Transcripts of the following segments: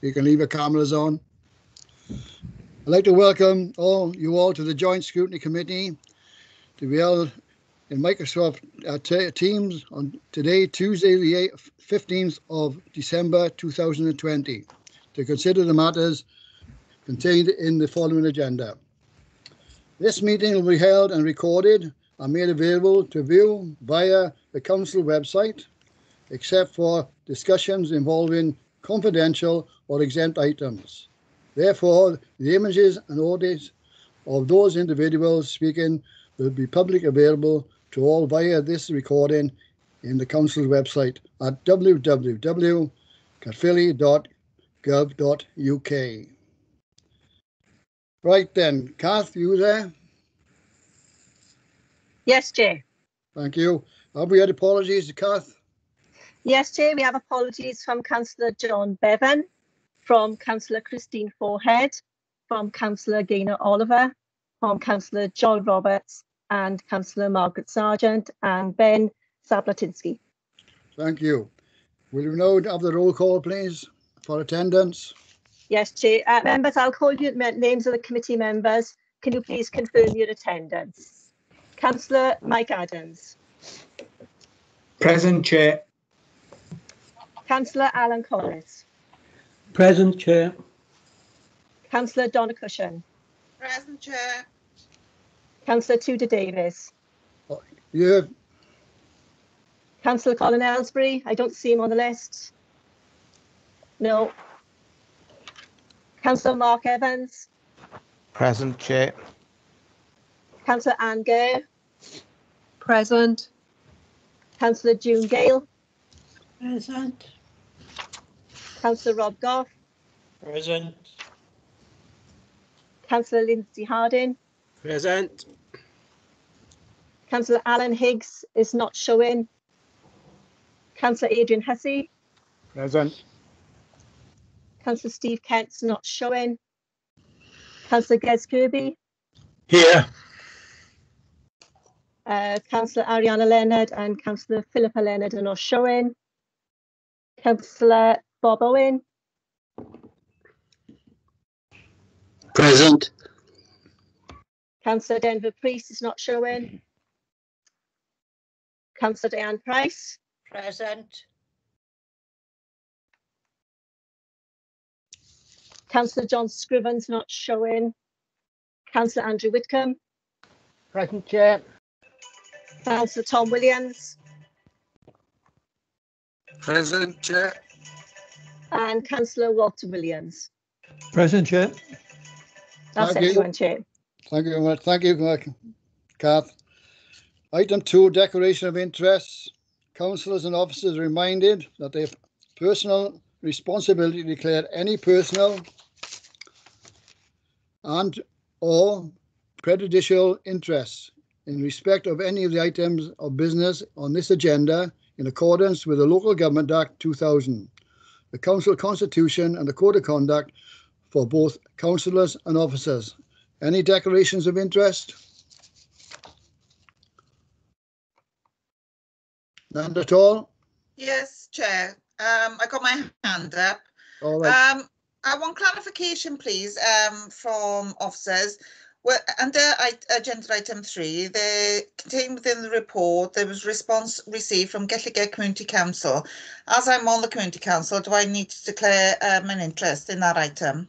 You can leave your cameras on. I'd like to welcome all you all to the Joint Scrutiny Committee to be held in Microsoft uh, Teams on today, Tuesday, the 15th of December 2020, to consider the matters contained in the following agenda. This meeting will be held and recorded and made available to view via the Council website, except for discussions involving confidential or exempt items. Therefore, the images and audios of those individuals speaking will be public available to all via this recording in the Council's website at www.caerphilly.gov.uk. Right then, Kath, you there? Yes, Chair. Thank you. Have we had apologies to Kath? Yes, Chair, we have apologies from Councillor John Bevan, from Councillor Christine Forehead, from Councillor Gaynor Oliver, from Councillor John Roberts, and Councillor Margaret Sargent and Ben Zaplatinsky. Thank you. Will you now have the roll call, please, for attendance? Yes, Chair. Uh, members, I'll call you names of the committee members. Can you please confirm your attendance? Councillor Mike Adams. Present, Chair. Councillor Alan Collis. Present, Chair. Councillor Donna Cushion. Present, Chair. Councillor Tudor Davis. Uh, yeah, Councillor Colin Elsbury. I don't see him on the list. No. Councillor Mark Evans. Present, Chair. Councillor Anne Gare. Present. Councillor June Gale. Present. Councillor Rob Goff. Present. Councillor Lindsay Harding. Present. Councillor Alan Higgs is not showing. Councillor Adrian Hussey. present. Councillor Steve Kent's not showing. Councillor Gez Kirby. Here. Uh, Councillor Ariana Leonard and Councillor Philippa Leonard are not showing. Councillor Bob Owen. Present. Councillor Denver Preece is not showing. Councillor Diane Price. Present. Councillor John Scrivens not showing. Councillor Andrew Whitcombe. Present, Chair. Councillor Tom Williams. Present, Chair. And Councillor Walter Williams. Present, Chair. That's Thank you. Chair. Thank you very much. Thank you, Kath. Item two, declaration of interests. Councillors and officers are reminded that they have personal responsibility to declare any personal and or prejudicial interests in respect of any of the items of business on this agenda in accordance with the Local Government Act 2000, the Council Constitution and the Code of Conduct for both councillors and officers. Any declarations of interest? None at all? Yes, Chair. Um, I got my hand up. All right. Um, I want clarification, please, um, from officers. Well, under agenda item three, the contained within the report, there was response received from Gelligaer Community Council. As I'm on the Community Council, do I need to declare um, an interest in that item?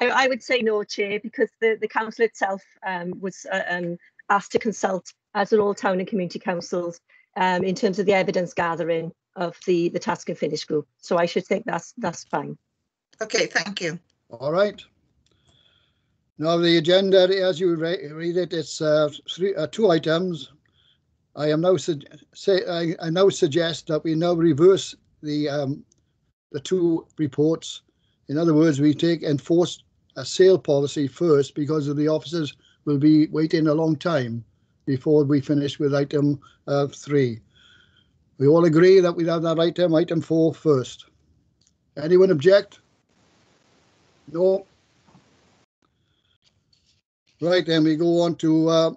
I, I would say no, Chair, because the, the council itself um, was uh, um, asked to consult, as are all town and community councils, um, in terms of the evidence gathering of the, the task and finish group. So I should think that's that's fine. Okay, thank you. All right. Now, the agenda, as you re- read it, it's uh, three, uh, two items. I am now say I, I now suggest that we now reverse the um, the two reports. In other words, we take enforce a sale policy first because of the officers will be waiting a long time before we finish with item uh, three. We all agree that we have that item, item four first. Anyone object? No. Right, then we go on to uh,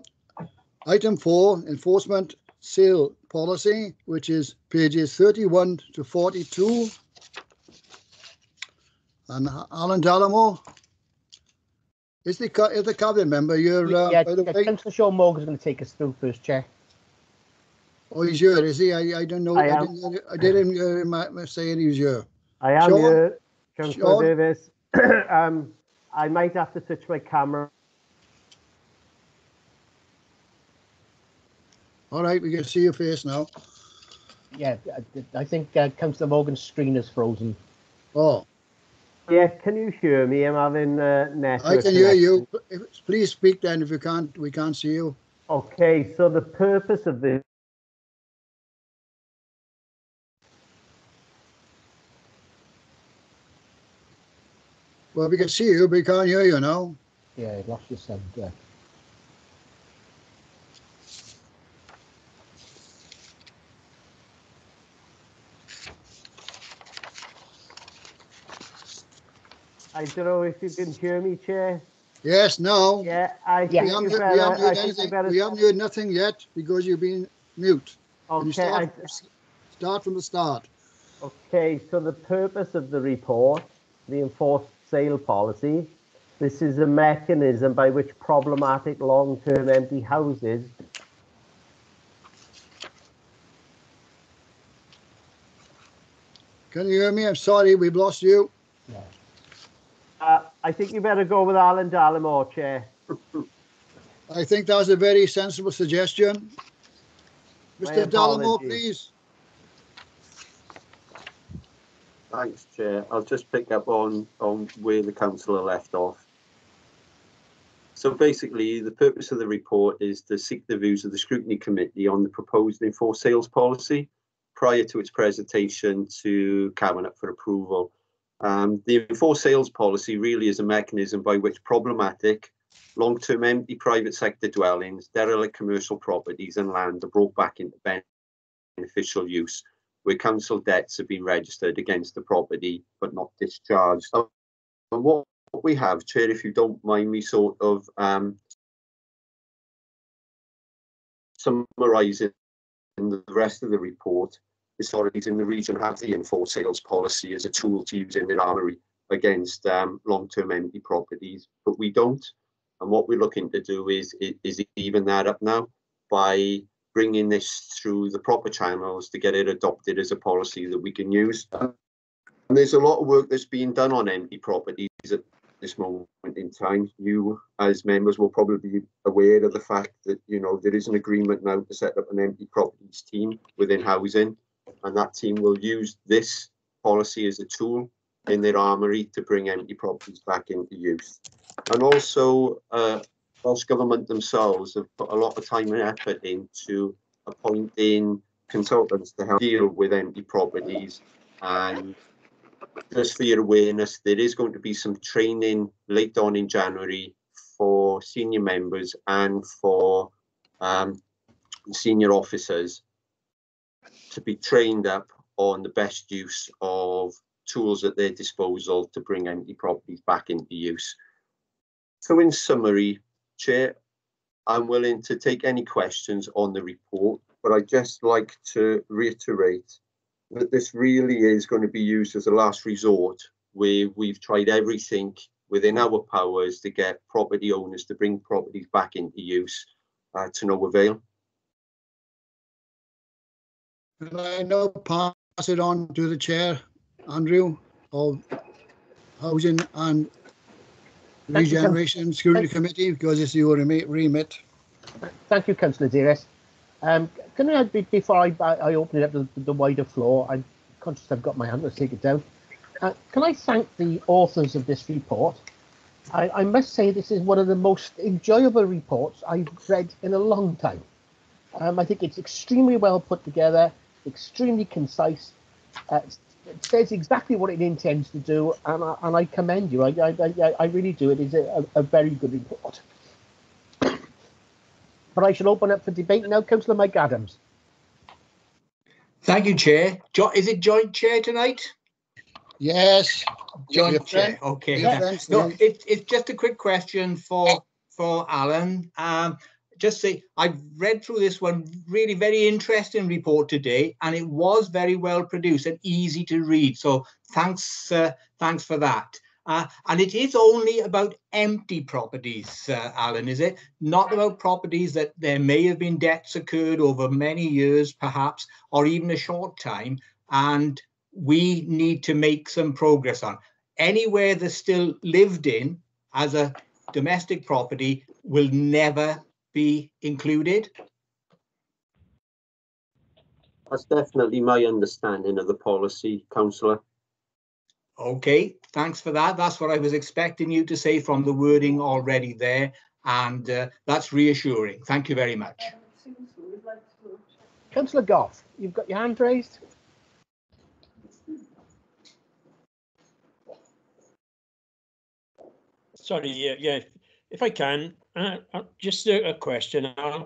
item four, enforcement sale policy, which is pages 31 to 42. And Alan Dallimore, is the, is the cabinet member here, uh, Yeah, by the yeah, way? Councillor Sean Morgan's going to take us through first, Chair. Oh, he's here, is he? I, I don't know. I I, didn't, I didn't hear him uh, saying he was here. I am Sean? here, Councillor? Davis. um, I might have to switch my camera. All right, we can see your face now. Yeah, I- I think uh, Councillor Morgan's screen is frozen. Oh, Yeah, can you hear me? I'm having uh, network. I can hear you. Please speak then if you can't, we can't see you. Okay, so the purpose of this Well, we can see you, but we can't hear you now. Yeah, I lost your sound. I don't know if you can hear me, Chair. Yes, no. Yeah, I Yeah. We haven't, we haven't heard think anything. better. We haven't heard nothing yet because you've been mute. Can you Okay, I, start, start from the start. Okay, so the purpose of the report, the enforced sale policy, this is a mechanism by which problematic long-term empty houses Can you hear me? I'm sorry, we've lost you. Uh, I think you better go with Alan Dallimore, Chair. I think that was a very sensible suggestion. Mr. Dallimore, please. Thanks, Chair. I'll just pick up on, on where the councillor left off. So basically, the purpose of the report is to seek the views of the scrutiny committee on the proposed enforced sales policy prior to its presentation to Cabinet for approval. Um, the enforced sales policy really is a mechanism by which problematic long-term empty private sector dwellings, derelict commercial properties and land are brought back into beneficial use where council debts have been registered against the property but not discharged. And what what we have, Chair, if you don't mind me sort of um, summarising the rest of the report, authorities in the region have the enforced sales policy as a tool to use in their armoury against um, long-term empty properties, but we don't. And what we're looking to do is, is, is even that up now by bringing this through the proper channels to get it adopted as a policy that we can use. And there's a lot of work that's being done on empty properties at this moment in time. You, as members, will probably be aware of the fact that, you know, there is an agreement now to set up an empty properties team within housing. And that team will use this policy as a tool in their armoury to bring empty properties back into use. And also, uh, Welsh Government themselves have put a lot of time and effort into appointing consultants to help deal with empty properties. And just for your awareness, there is going to be some training late on in January for senior members and for um, senior officers to be trained up on the best use of tools at their disposal to bring empty properties back into use. So in summary, Chair, I'm willing to take any questions on the report, but I'd just like to reiterate that this really is going to be used as a last resort where we've tried everything within our powers to get property owners to bring properties back into use uh, to no avail. And I now pass it on to the chair, Andrew, of Housing and Thank you. Regeneration Scrutiny Committee, because it's your remit. Thank you, Councillor Dearest. Um, can I, be- before I, I I open it up to the wider floor, I'm conscious I've got my hand, let's take it down. Uh, can I thank the authors of this report? I, I must say this is one of the most enjoyable reports I've read in a long time. Um, I think it's extremely well put together, extremely concise. Uh, it says exactly what it intends to do, and I, and I commend you. I, I, I, I really do. It is a, a, a very good report. But I shall open up for debate now. Councillor Mike Adams. Thank you, Chair. Jo- is it joint chair tonight? Yes. Joint Your chair. Okay. your yeah. No, it, it's just a quick question for for Alan. Um, just say I've read through this one really very interesting report today, and it was very well produced and easy to read. So thanks, uh, thanks for that. Uh, and it is only about empty properties, uh, Alan, is it? Not about properties that there may have been debts occurred over many years, perhaps, or even a short time, and we need to make some progress on. Anywhere that's still lived in as a domestic property will never be included. That's definitely my understanding of the policy, councillor. Okay, thanks for that. That's what I was expecting you to say from the wording already there, and uh, that's reassuring. Thank you very much. Councillor Goff, you've got your hand raised. Sorry, yeah, yeah. If I can, uh, uh, just a, a question. Uh,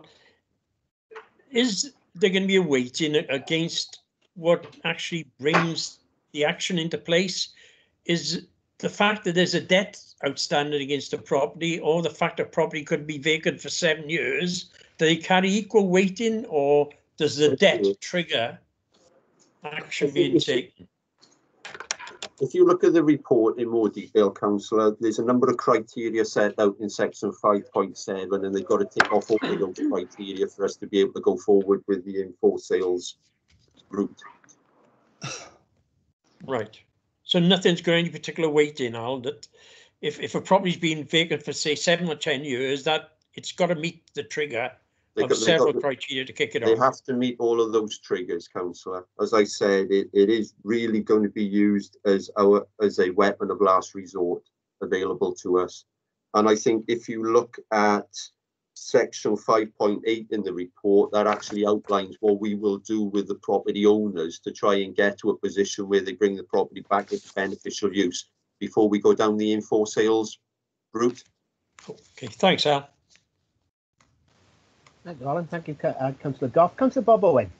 is there going to be a weighting against what actually brings the action into place? Is the fact that there's a debt outstanding against the property or the fact that property could be vacant for seven years, do they carry equal weighting or does the debt trigger action being taken? If you look at the report in more detail, councillor, there's a number of criteria set out in section 5.7 and they've got to tick off all of those criteria for us to be able to go forward with the enforced sales route. Right. So nothing's going got any particular weighting, Al, that if, if a property's been vacant for say seven or 10 years, that it's got to meet the trigger They've of got- several got- criteria to kick it They off. have to meet all of those triggers, councillor. As I said, it, it is really going to be used as our, as a weapon of last resort available to us. And I think if you look at section five point eight in the report, that actually outlines what we will do with the property owners to try and get to a position where they bring the property back into beneficial use before we go down the info sales route. Okay, thanks, Al. Thank you, Alan. Thank you, uh, Councillor Goff. Councillor Bob Owen.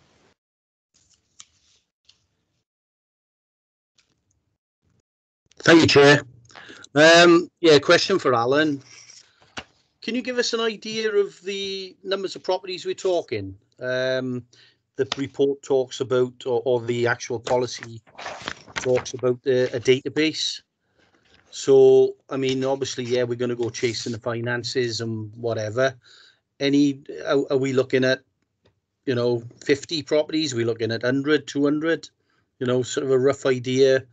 Thank you, Chair. Um, yeah, question for Alan. Can you give us an idea of the numbers of properties we're talking? Um, the report talks about, or, or the actual policy talks about a database. So, I mean, obviously, yeah, we're going to go chasing the finances and whatever. Any, are, are we looking at, you know, 50 properties? Are we looking at 100, 200? You know, sort of a rough idea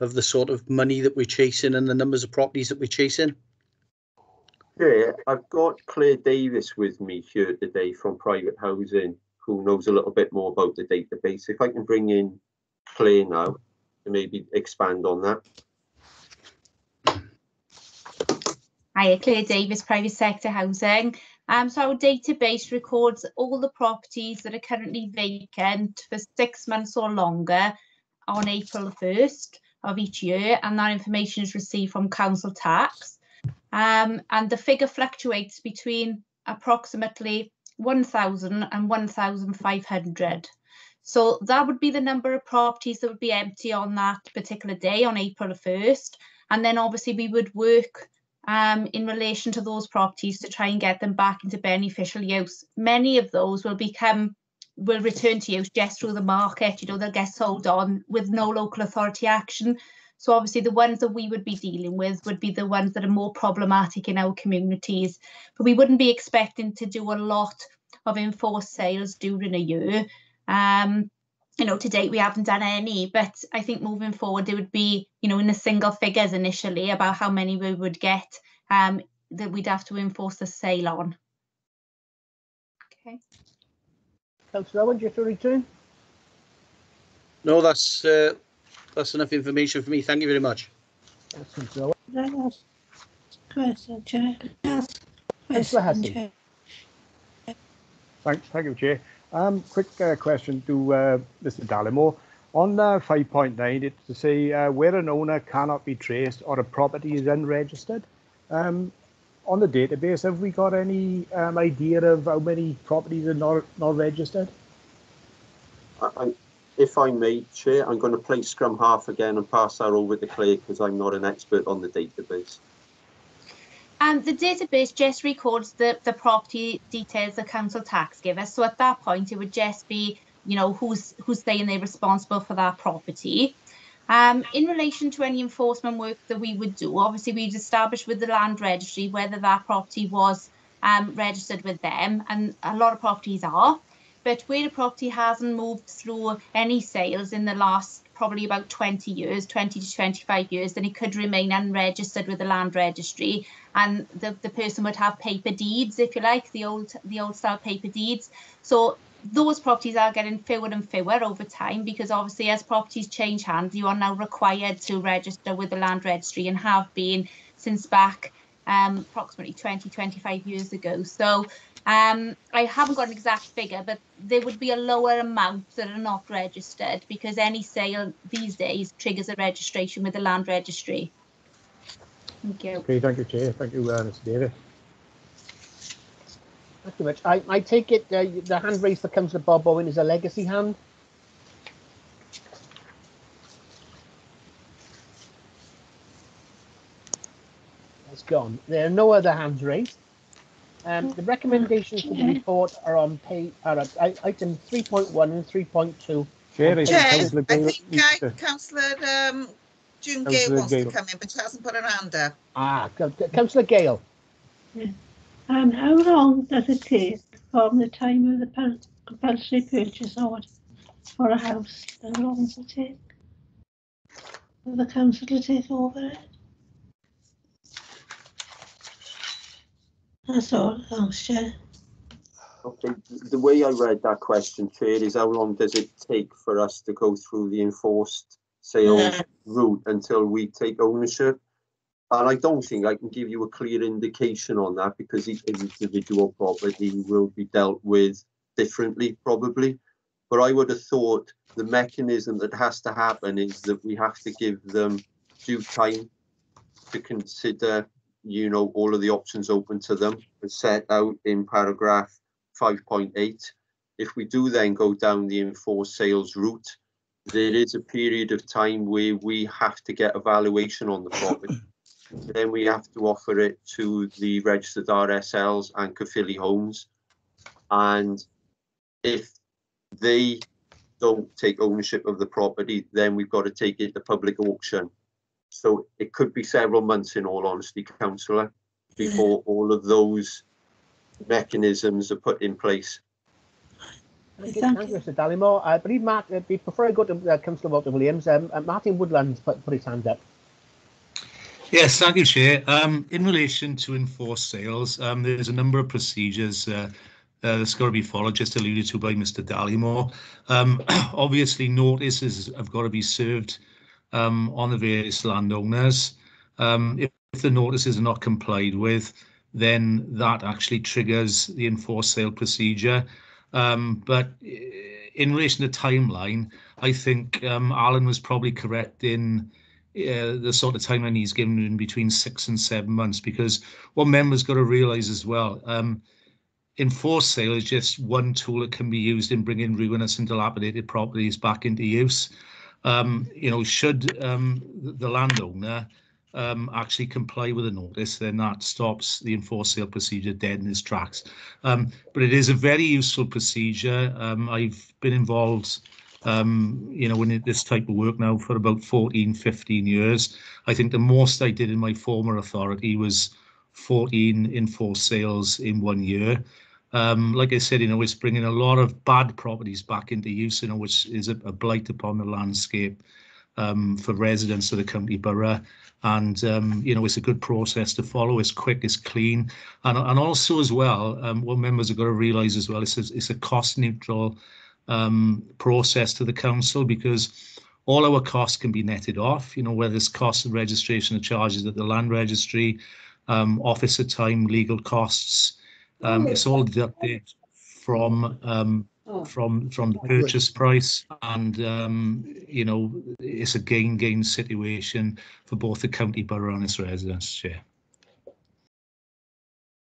of the sort of money that we're chasing and the numbers of properties that we're chasing? Yeah, I've got Claire Davis with me here today from Private Housing, who knows a little bit more about the database. If I can bring in Claire now and maybe expand on that. Hi, Claire Davis, Private Sector Housing. Um, so our database records all the properties that are currently vacant for six months or longer on April 1st of each year, and that information is received from council tax. Um, and the figure fluctuates between approximately 1,000 and 1,500. So that would be the number of properties that would be empty on that particular day on April 1st. And then obviously we would work um, in relation to those properties to try and get them back into beneficial use. Many of those will become will return to use just through the market. You know, they'll get sold on with no local authority action. So obviously the ones that we would be dealing with would be the ones that are more problematic in our communities. But we wouldn't be expecting to do a lot of enforced sales during a year. Um, you know, to date we haven't done any, but I think moving forward there would be, you know, in the single figures initially about how many we would get um, that we'd have to enforce the sale on. Okay. Councillor Owen, do you have to return? No, that's uh, that's enough information for me. Thank you very much. Yes, Councillor Owen. Yes. Question, Chair. Yes. Councillor Question, Hussey. Chair. Thank, thank you, Chair. Um, quick uh, question to uh, Mr. Dallimore. On uh, 5.9, it's to say uh, where an owner cannot be traced or a property is unregistered. Um, on the database, have we got any um, idea of how many properties are not, not registered? I, I, if I may, Chair, I'm going to play scrum half again and pass that over to Claire because I'm not an expert on the database. Um, the database just records the, the property details the council tax give us. So at that point, it would just be, you know, who's who's saying they're responsible for that property. Um, in relation to any enforcement work that we would do, obviously we'd establish with the land registry whether that property was um, registered with them, and a lot of properties are. But where a property hasn't moved through any sales in the last probably about 20 years, 20 to 25 years, then it could remain unregistered with the land registry. And the, the person would have paper deeds, if you like, the old the old style paper deeds. So those properties are getting fewer and fewer over time because obviously as properties change hands, you are now required to register with the land registry and have been since back um, approximately 20, 25 years ago. So um, I haven't got an exact figure, but there would be a lower amount that are not registered because any sale these days triggers a registration with the land registry. Thank you. Okay, thank you, Chair. Thank you, uh, Mr Davis. Thank you much. I, I take it uh, the hand raised for Councillor Bob Owen is a legacy hand. That's gone. There are no other hands raised. Um, the recommendations for the report are on page are at i- item 3.1 and 3.2. Chair, I think Councillor I Gale think uh, councillor um, June Gale Councillor wants to come in, but she hasn't put her hand up. Ah, Councillor Gale. Um, how long does it take from the time of the compulsory purchase order for a house? How long does it take for the council to take over it? That's all, thanks, Chair. Okay, the way I read that question, Chair, is how long does it take for us to go through the enforced sales Yeah. route until we take ownership? And I don't think I can give you a clear indication on that because each individual property will be dealt with differently, probably. But I would have thought the mechanism that has to happen is that we have to give them due time to consider, you know, all of the options open to them as set out in paragraph five point eight. If we do then go down the enforced sales route, there is a period of time where we have to get a valuation on the property. Then we have to offer it to the registered RSLs and Caerphilly Homes. And if they don't take ownership of the property, then we've got to take it to public auction. So it could be several months, in all honesty, councillor, before all of those mechanisms are put in place. Thank you, Mr. Dallimore. I believe Matt, uh, before I go to uh, Councillor Walter Williams, um, uh, Martin Woodlands put, put his hand up. Yes, thank you, Chair. Um, in relation to enforced sales, um, there's a number of procedures uh, uh, that's got to be followed, just alluded to by Mr. Dallimore. Um, obviously, notices have got to be served um, on the various landowners. Um, if, if the notices are not complied with, then that actually triggers the enforced sale procedure. Um, but eh, in relation to timeline, I think um, Alan was probably correct in uh, the sort of timeline he's given in between six and seven months because what members got to realise as well, um, enforced sale is just one tool that can be used in bringing ruinous and dilapidated properties back into use. Um, you know, should um, the landowner um, actually comply with the notice, then that stops the enforced sale procedure dead in its tracks. Um, but it is a very useful procedure. Um, I've been involved um, you know, in this type of work now for about 14, 15 years. I think the most I did in my former authority was 14 enforced sales in one year. Um, like I said, you know, it's bringing a lot of bad properties back into use, you know, which is a, a blight upon the landscape um, for residents of the county borough. And, um, you know, it's a good process to follow. It's quick, it's clean. And, and also as well, um, what members have got to realise as well, it's a, it's a cost neutral um, process to the council because all our costs can be netted off, you know, whether it's costs of registration or charges at the land registry, um, officer time, legal costs, um, it's all deducted from um, from from the purchase price, and um, you know it's a gain gain situation for both the county borough and its residents. Chair.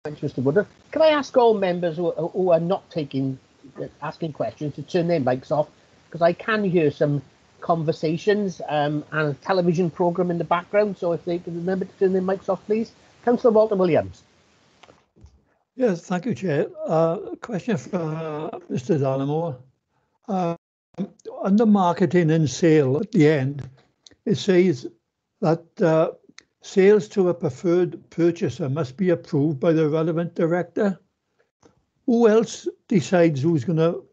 Thanks, Mr. Woodland. Can I ask all members who, who are not taking, asking questions to turn their mics off? Because I can hear some conversations um, and a television program in the background. So if they can remember to turn their mics off, please. Councillor Walter Williams. Yes, thank you, Chair. Uh, question for uh, Mr. Dallimore. Uh, under marketing and sale at the end, it says that uh, sales to a preferred purchaser must be approved by the relevant director. Who else decides who's going to,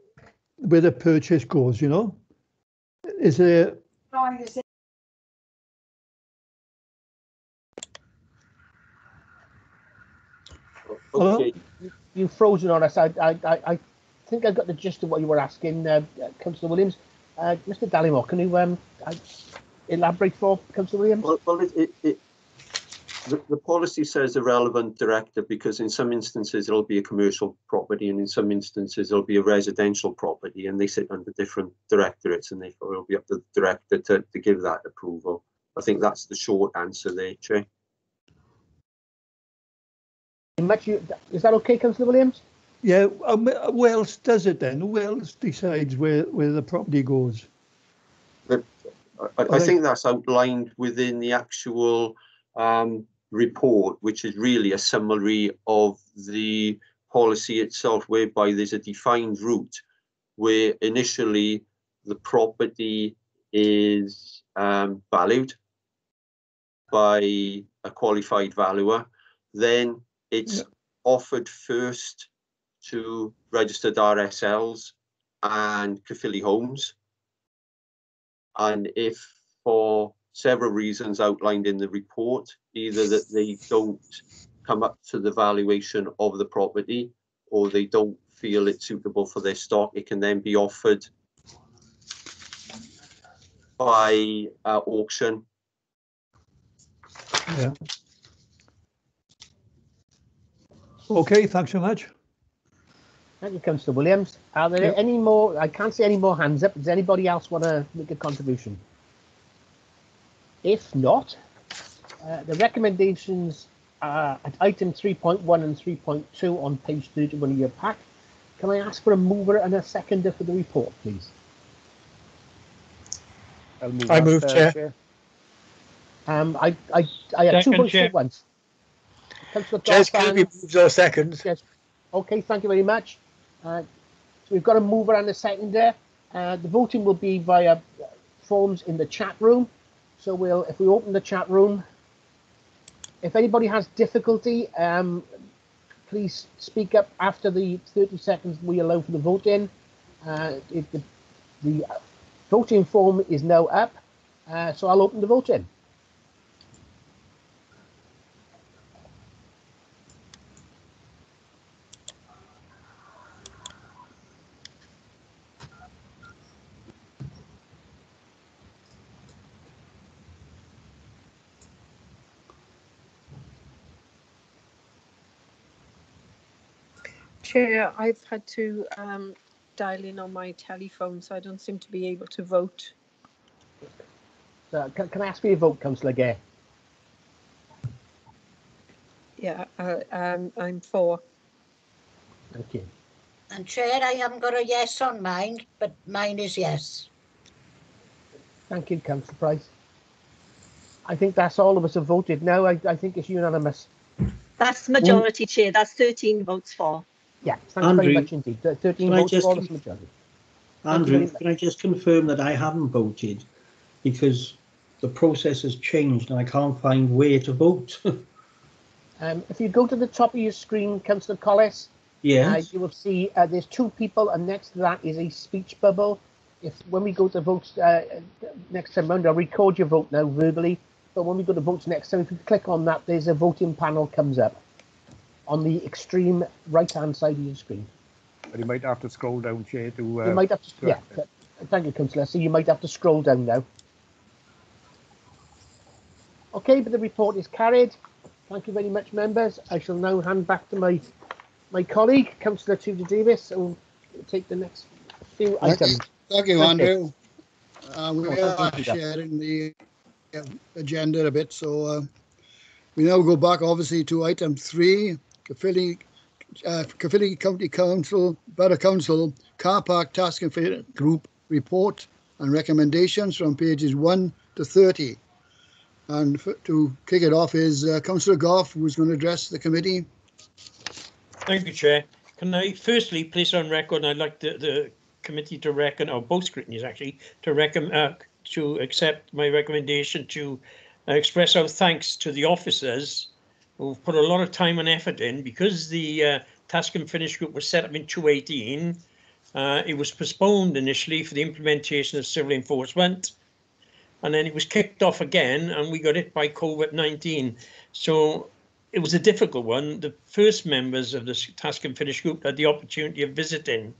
where the purchase goes, you know? Is there? Okay, You've frozen on us. I, I, I, think I got the gist of what you were asking, uh, Councillor Williams. Uh, Mr. Dallimore, can you um, elaborate for Councillor Williams? well, well, it, it, it, the, the policy says a relevant director because in some instances it'll be a commercial property and in some instances it'll be a residential property and they sit under different directorates and therefore it'll be up to the director to, to give that approval. I think that's the short answer there, Chair. Much you, is that okay, Councillor Williams? yeah, um, who else does it then? Who else decides where, where the property goes? I, I Well, think that's outlined within the actual um, report, which is really a summary of the policy itself, whereby there's a defined route where initially the property is um, valued by a qualified valuer, then it's Yeah. offered first to registered RSLs and Caerphilly Homes. And if for several reasons outlined in the report, either that they don't come up to the valuation of the property or they don't feel it's suitable for their stock, it can then be offered by uh, auction. Yeah. Okay, thanks so much. Thank you, Councillor Williams. Are there Yeah. any more? I can't see any more hands up. Does anybody else want to make a contribution? If not, uh, the recommendations are at item 3.1 and 3.2 on page 31 of your pack. Can I ask for a mover and a seconder for the report, please? I'll move I move, uh, Chair. Um, I, I, I have two Second, votes Chair. at once. Councillor Goff Kirby moves. Yes. Okay, thank you very much. Uh, so we've got a mover and a seconder. Uh, the voting will be via forms in the chat room. So we'll, if we open the chat room, if anybody has difficulty, um, please speak up after the 30 seconds we allow for the voting. Uh, it, the, the voting form is now up, uh, so I'll open the voting. Chair, I've had to um, dial in on my telephone, so I don't seem to be able to vote. So can, can I ask for your vote, Councillor Gay? Yeah, uh, um, I'm for. Thank you. And Chair, I haven't got a yes on mine, but mine is yes. Thank you, Councillor Price. I think that's all of us have voted now. I, I think it's unanimous. That's majority, Chair. That's 13 votes for. Yeah, thanks very Andrew, much indeed. 13 can I votes just for con- majority. Thank Andrew, can I just confirm that I haven't voted because the process has changed and I can't find where to vote? Um, if you go to the top of your screen, Councillor Collis, Yes. uh, you will see uh, there's two people, and next to that is a speech bubble. If when we go to votes uh, next time round, I'll record your vote now verbally. But when we go to votes next time, if you click on that, there's a voting panel comes up on the extreme right-hand side of your screen. But you might have to scroll down, Chair, to. Uh, you might have to, to yeah. th- Thank you, Councillor. So you might have to scroll down now. Okay, but the report is carried. Thank you very much, members. I shall now hand back to my my colleague, Councillor Tudor Davis, who will take the next few Thank you, items. thank you, Thank you. Andrew. Uh, we Oh, thank you, are Peter. sharing the uh, agenda a bit, so uh, we now go back obviously to item three, Caerphilly, uh, County Council, Borough Council Car Park Task and Group report and recommendations from pages one to thirty. And f- to kick it off is uh, Councillor Goff, who's going to address the committee. Thank you, Chair. Can I firstly place on record, I'd like the, the committee to reckon, or both scrutinies actually, to recommend, uh, to accept my recommendation to uh, express our thanks to the officers who've put a lot of time and effort in because the uh, task and finish group was set up in 2018. Uh, it was postponed initially for the implementation of civil enforcement and then it was kicked off again and we got hit by COVID-19. So it was a difficult one. The first members of the task and finish group had the opportunity of visiting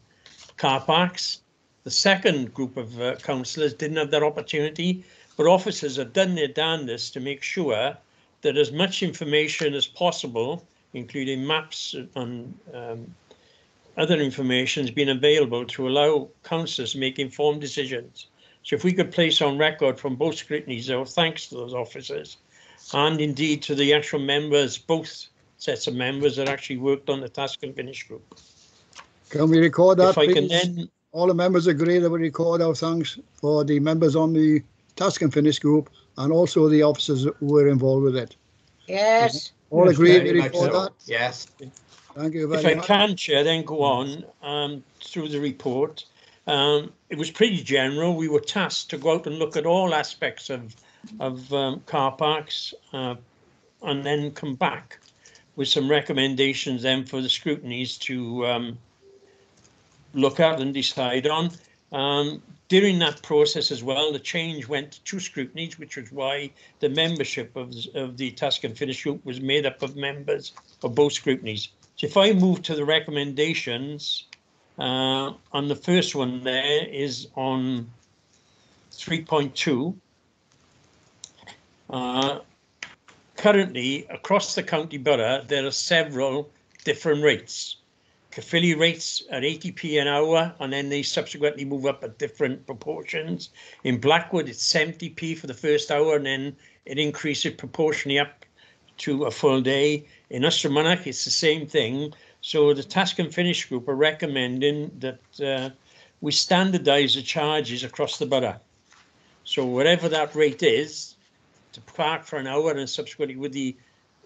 car parks. The second group of uh, councillors didn't have that opportunity, but officers have done their darndest to make sure that as much information as possible, including maps and um, other information, has been available to allow councillors to make informed decisions. So if we could place on record from both scrutinies our thanks to those officers and indeed to the actual members, both sets of members that actually worked on the task and finish group. Can we record that, If I can please? then, All the members agree that we record our thanks for the members on the task and finish group and also the officers who were involved with it. Yes. All agree to Very much record so. that? Yes. Thank you very if very I much. can, Chair, then go on um, through the report. Um, it was pretty general. We were tasked to go out and look at all aspects of of um, car parks uh, and then come back with some recommendations then for the scrutinies to um, look at and decide on. Um, during that process as well, the change went to two scrutinies, which was why the membership of, of the task and finish group was made up of members of both scrutinies. So if I move to the recommendations, uh, on the first one there is on 3.2. Uh, currently, across the county borough, there are several different rates. Caerphilly rates at 80p an hour, and then they subsequently move up at different proportions. In Blackwood, it's 70p for the first hour, and then it increases proportionally up to a full day. In Ystrad Mynach, it's the same thing. So the task and finish group are recommending that uh, we standardise the charges across the borough. So whatever that rate is, to park for an hour and subsequently with the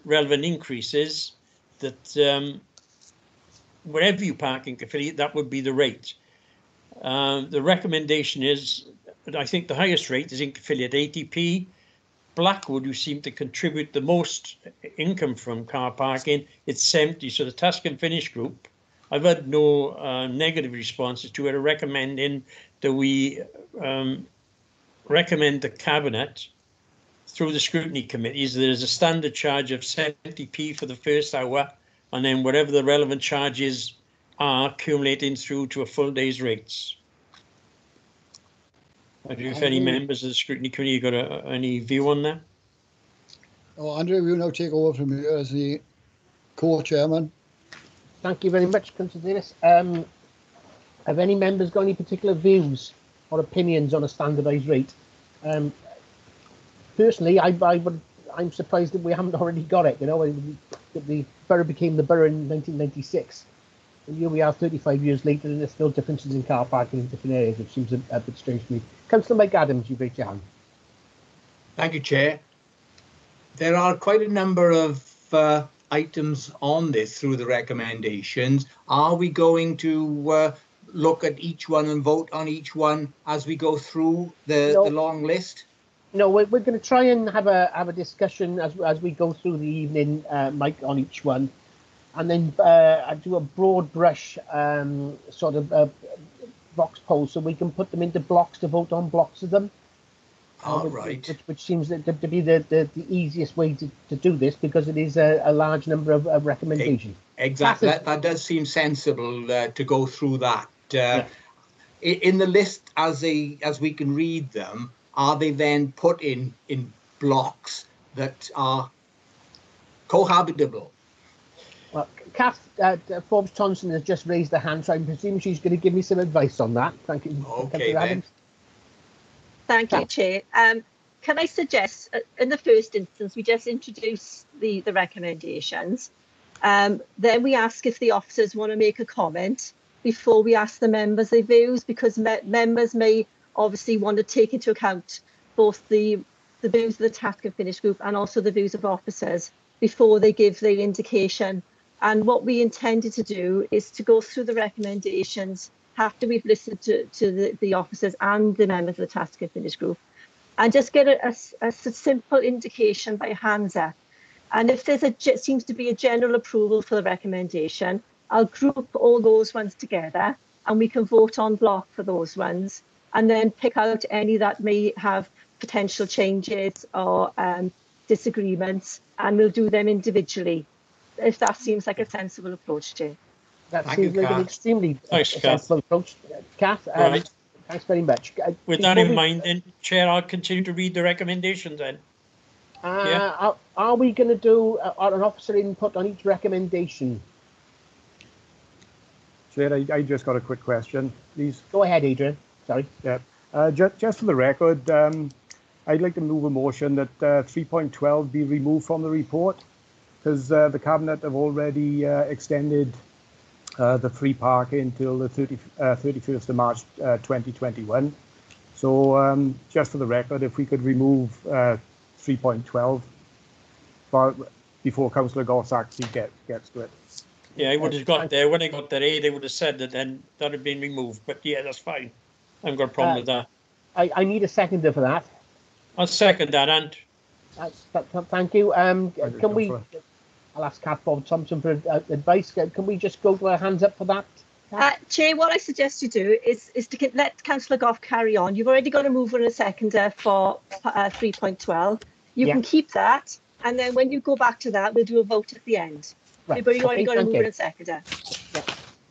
relevant increases, that um, wherever you park in Caerphilly, that would be the rate. Um, the recommendation is, I think the highest rate is in Caerphilly at 80p. Blackwood, who seem to contribute the most income from car parking, it's 70. So the task and finish group, I've had no uh, negative responses to it, recommending that we um, recommend the cabinet through the scrutiny committees, there's a standard charge of 70p for the first hour, and then whatever the relevant charges are accumulating through to a full day's rates. I don't know if any Andrew? members of the scrutiny committee got a, any view on that? Oh, Andrew, you now take over from here as the co-chairman. Thank you very much, Councillor Davis. Um, have any members got any particular views or opinions on a standardised rate? Um, personally, I, I would, I'm surprised that we haven't already got it. You know, the, the borough became the borough in 1996. And here we are 35 years later, and there's still differences in car parking in different areas, which seems a, a bit strange to me. Councillor Mike Adams, you raised your hand. Thank you, Chair. There are quite a number of uh, items on this through the recommendations. Are we going to uh, look at each one and vote on each one as we go through the, No. the long list? No, we're, we're going to try and have a have a discussion as as we go through the evening, uh, Mike, on each one, and then uh, I do a broad brush um, sort of uh, box poll, so we can put them into blocks to vote on blocks of them. All which, right. which, which seems to, to be the, the, the easiest way to, to do this because it is a, a large number of, of recommendations. Exactly. That, that does seem sensible uh, to go through that. Uh, i- In the list, as they as we can read them, are they then put in in blocks that are cohabitable? Well, Kath uh, Forbes Thompson has just raised her hand, so I presume she's going to give me some advice on that. Thank you. Okay, Councillor then. Adams. Thank you, Chair. Um, can I suggest, uh, in the first instance, we just introduce the, the recommendations. Um, then we ask if the officers want to make a comment before we ask the members their views, because me- members may obviously want to take into account both the the views of the task and finish group and also the views of officers before they give the indication. And what we intended to do is to go through the recommendations after we've listened to, to the, the officers and the members of the task and finish group and just get a, a, a simple indication by hands up. And if there's a seems to be a general approval for the recommendation, I'll group all those ones together and we can vote on block for those ones and then pick out any that may have potential changes or um, disagreements and we'll do them individually if that seems like a sensible approach, Jay. That Thank seems you, like an extremely Thanks, Kath. sensible approach. Kath, um, Right. thanks very much. Uh, With that in we- mind, then, Chair, I'll continue to read the recommendations then. Uh, Yeah. are, are we going to do uh, an officer input on each recommendation? Chair, I, I just got a quick question, please. Go ahead, Adrian. Sorry. Yeah. Uh, just, just for the record, um, I'd like to move a motion that uh, 3.12 be removed from the report because uh, the cabinet have already uh, extended uh, the free park until the 30, uh, 31st of March uh, 2021. So um, just for the record, if we could remove uh, 3.12 for, before Councillor Goss actually get, gets to it. Yeah, I would have got there, when I got there, A, they would have said that then that had been removed, but yeah, that's fine. I haven't got a problem Uh, with that. I, I need a seconder for that. I'll second that, and Uh, th- th- thank you. Um, can we? I'll ask Kath Forbes-Thompson for uh, advice. Can can we just go to our hands up for that? Uh, Chair, what I suggest you do is is to let Councillor Goff carry on. You've already got a mover and a seconder for uh, 3.12. You Yeah. can keep that, and then when you go back to that, we'll do a vote at the end. Right, But you've already got a thank mover you. and a seconder.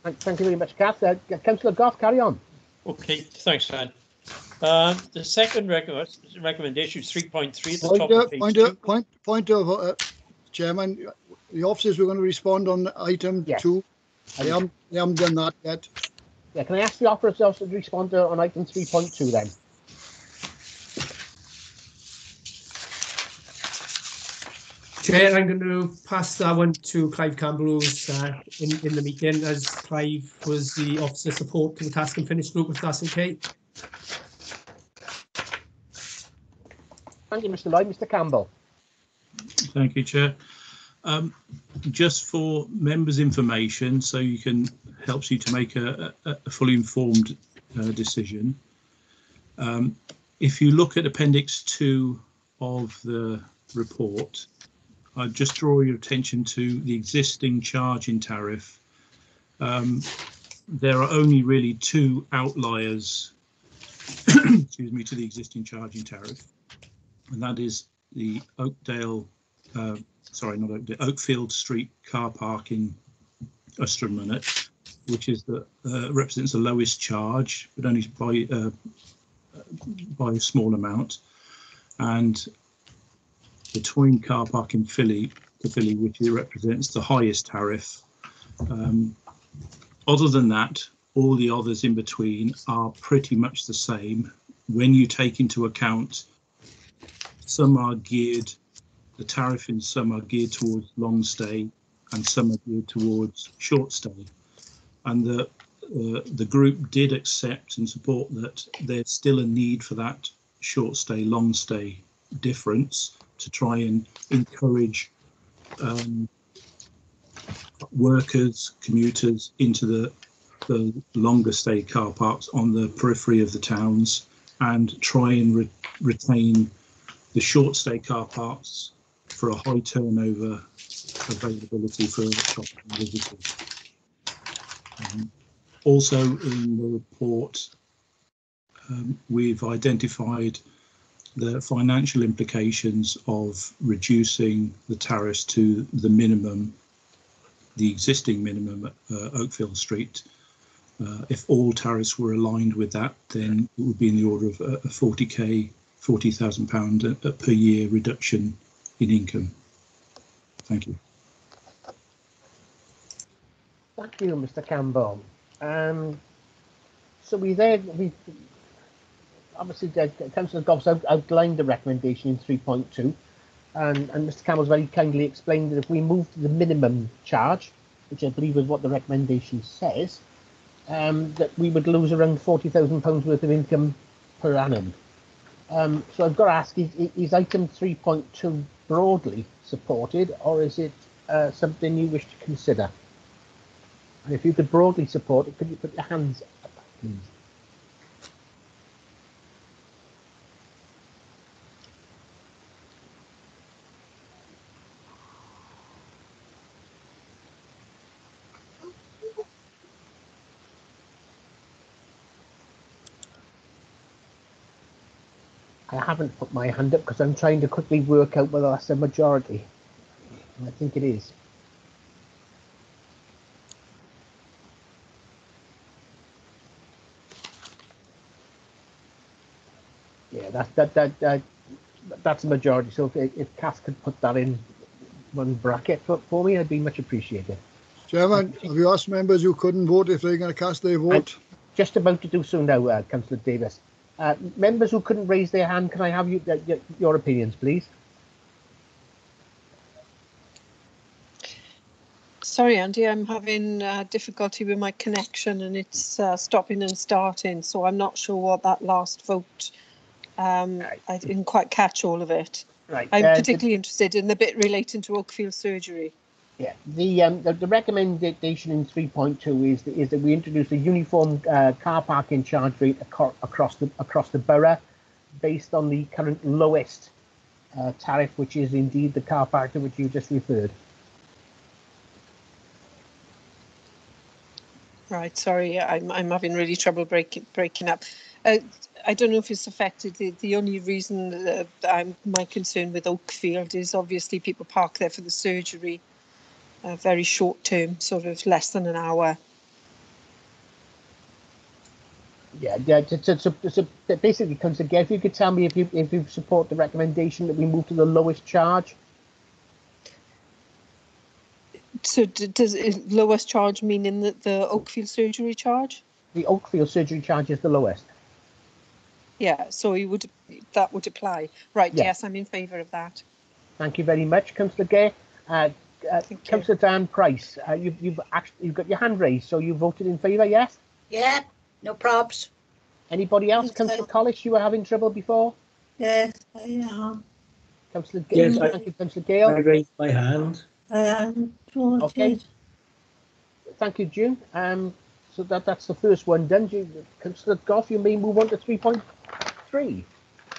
Thank, thank you very much, Kath. Uh, Councillor Goff, carry on. Okay, thanks, Dan. Uh, the second recommend, recommendation is three point three at the top Point of of, page point two. of, point, point of, uh, Chairman, the officers were going to respond on item Yes. two. They haven't, they haven't done that yet. Yeah, can I ask the officers to respond to, on item 3.2 then? Chair, I'm going to pass that one to Clive Campbell, who's uh, in, in the meeting, as Clive was the officer support to the task and finish group, if that's okay. Thank you, Mr. Lloyd. Mr. Campbell. Thank you, Chair. Um, just for members' information, so you can helps you to make a, a, a fully informed uh, decision. Um, if you look at Appendix Two of the report, I just draw your attention to the existing charging tariff. Um, there are only really two outliers, excuse me, to the existing charging tariff, and that is the Oakdale uh, sorry, not Oakdale, Oakfield Street car park in Ystrad Mynach, which is the uh, represents the lowest charge, but only by uh, by a small amount, and the Twyn car park in Philly, to Philly, which represents the highest tariff. Um, other than that, all the others in between are pretty much the same. When you take into account, some are geared the tariff in some are geared towards long stay and some are geared towards short stay. And the uh, the group did accept and support that there's still a need for that short stay, long stay difference to try and encourage um, workers, commuters into the the longer stay car parks on the periphery of the towns and try and re- retain the short stay car parks for a high turnover availability for shopping visitors. Um, also in the report, um, we've identified the financial implications of reducing the tariffs to the minimum, the existing minimum at uh, Oakfield Street. Uh, if all tariffs were aligned with that, then it would be in the order of a, a 40k, 40,000 pound a- a per year reduction in income. Thank you. Thank you, Mr. Campbell. Um, so we there, we obviously uh, Councillor Goff's out, outlined the recommendation in 3.2, and, and Mr. Campbell's very kindly explained that if we move to the minimum charge, which I believe is what the recommendation says, um, that we would lose around £40,000 worth of income per annum. Um, so I've got to ask, is, is item 3.2 broadly supported or is it uh, something you wish to consider? And if you could broadly support it, could you put your hands up, please? Haven't put my hand up because I'm trying to quickly work out whether that's a majority. I think it is. Yeah, that that that, that that's a majority. So if, if Cass could put that in one bracket for, for me, I'd be much appreciated. Chairman, have you asked members who couldn't vote if they're going to cast their vote? Just about to do so now, uh, Councillor Davis. Uh, members who couldn't raise their hand, can I have you, uh, your, your opinions, please? Sorry, Andy, I'm having uh, difficulty with my connection and it's uh, stopping and starting, so I'm not sure what that last vote. Um, I didn't quite catch all of it. Right. I'm uh, the- particularly interested in the bit relating to Oakfield surgery. Yeah, the um, the, the recommendation in three point two is that, is that we introduce a uniform uh, car parking charge rate across the across the borough, based on the current lowest uh, tariff, which is indeed the car park to which you just referred. Right, sorry, I'm, I'm having really trouble breaking breaking up. Uh, I don't know if it's affected. The, the only reason uh, I'm my concern with Oakfield is obviously people park there for the surgery, uh, very short term, sort of less than an hour. Yeah, yeah. So, so, so, so that basically comes together. If you could tell me if you if you support the recommendation that we move to the lowest charge. So d- does lowest charge mean in the, the Oakfield surgery charge? The Oakfield surgery charge is the lowest. Yeah, so you would that would apply. Right, Yeah. yes, I'm in favour of that. Thank you very much, Councillor Gay. Uh, uh, Councillor Dan Price, uh, you've you've actually you've got your hand raised, so you voted in favour, yes? Yeah, no probs. Anybody else, Councillor Collis? You were having trouble before. Yes, I am. Councillor Gale, Yes, I- thank you, Councillor Gale. I raised my hand. I am voted. Okay. Thank you, June. Um, so that that's the first one done. You, Councillor Goff, you may move on to three point three.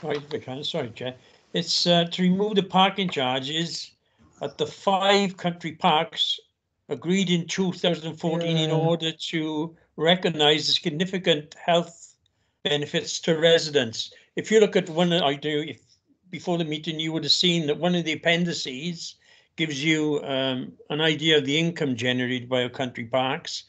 Right, if I can, sorry, Chair. It's uh, to remove the parking charges at the five country parks agreed in 2014 in order to recognise the significant health benefits to residents. If you look at one I do, if before the meeting, you would have seen that one of the appendices gives you um, an idea of the income generated by our country parks.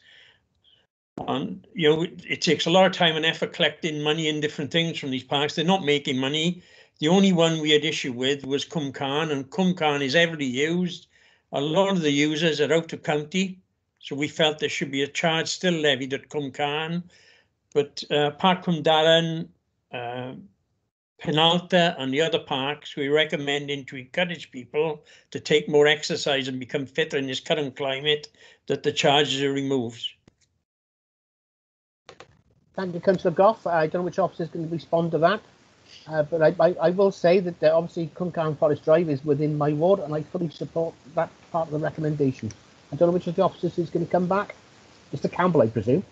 And, you know, it, it takes a lot of time and effort collecting money and different things from these parks. They're not making money. The only one we had issue with was Cwmcarn, and Cwmcarn is heavily used. A lot of the users are out of county, so we felt there should be a charge still levied at Cwmcarn. But uh, Parc Cwm Darran, uh, Penallta, and the other parks, we're recommending to encourage people to take more exercise and become fitter in this current climate, that the charges are removed. Thank you, Councillor Goff. I don't know which officer is going to respond to that. Uh, but I, I, I will say that uh, obviously Cwmcarn Forest Drive is within my ward and I fully support that part of the recommendation. I don't know which of the officers is going to come back. Mr Campbell, I presume.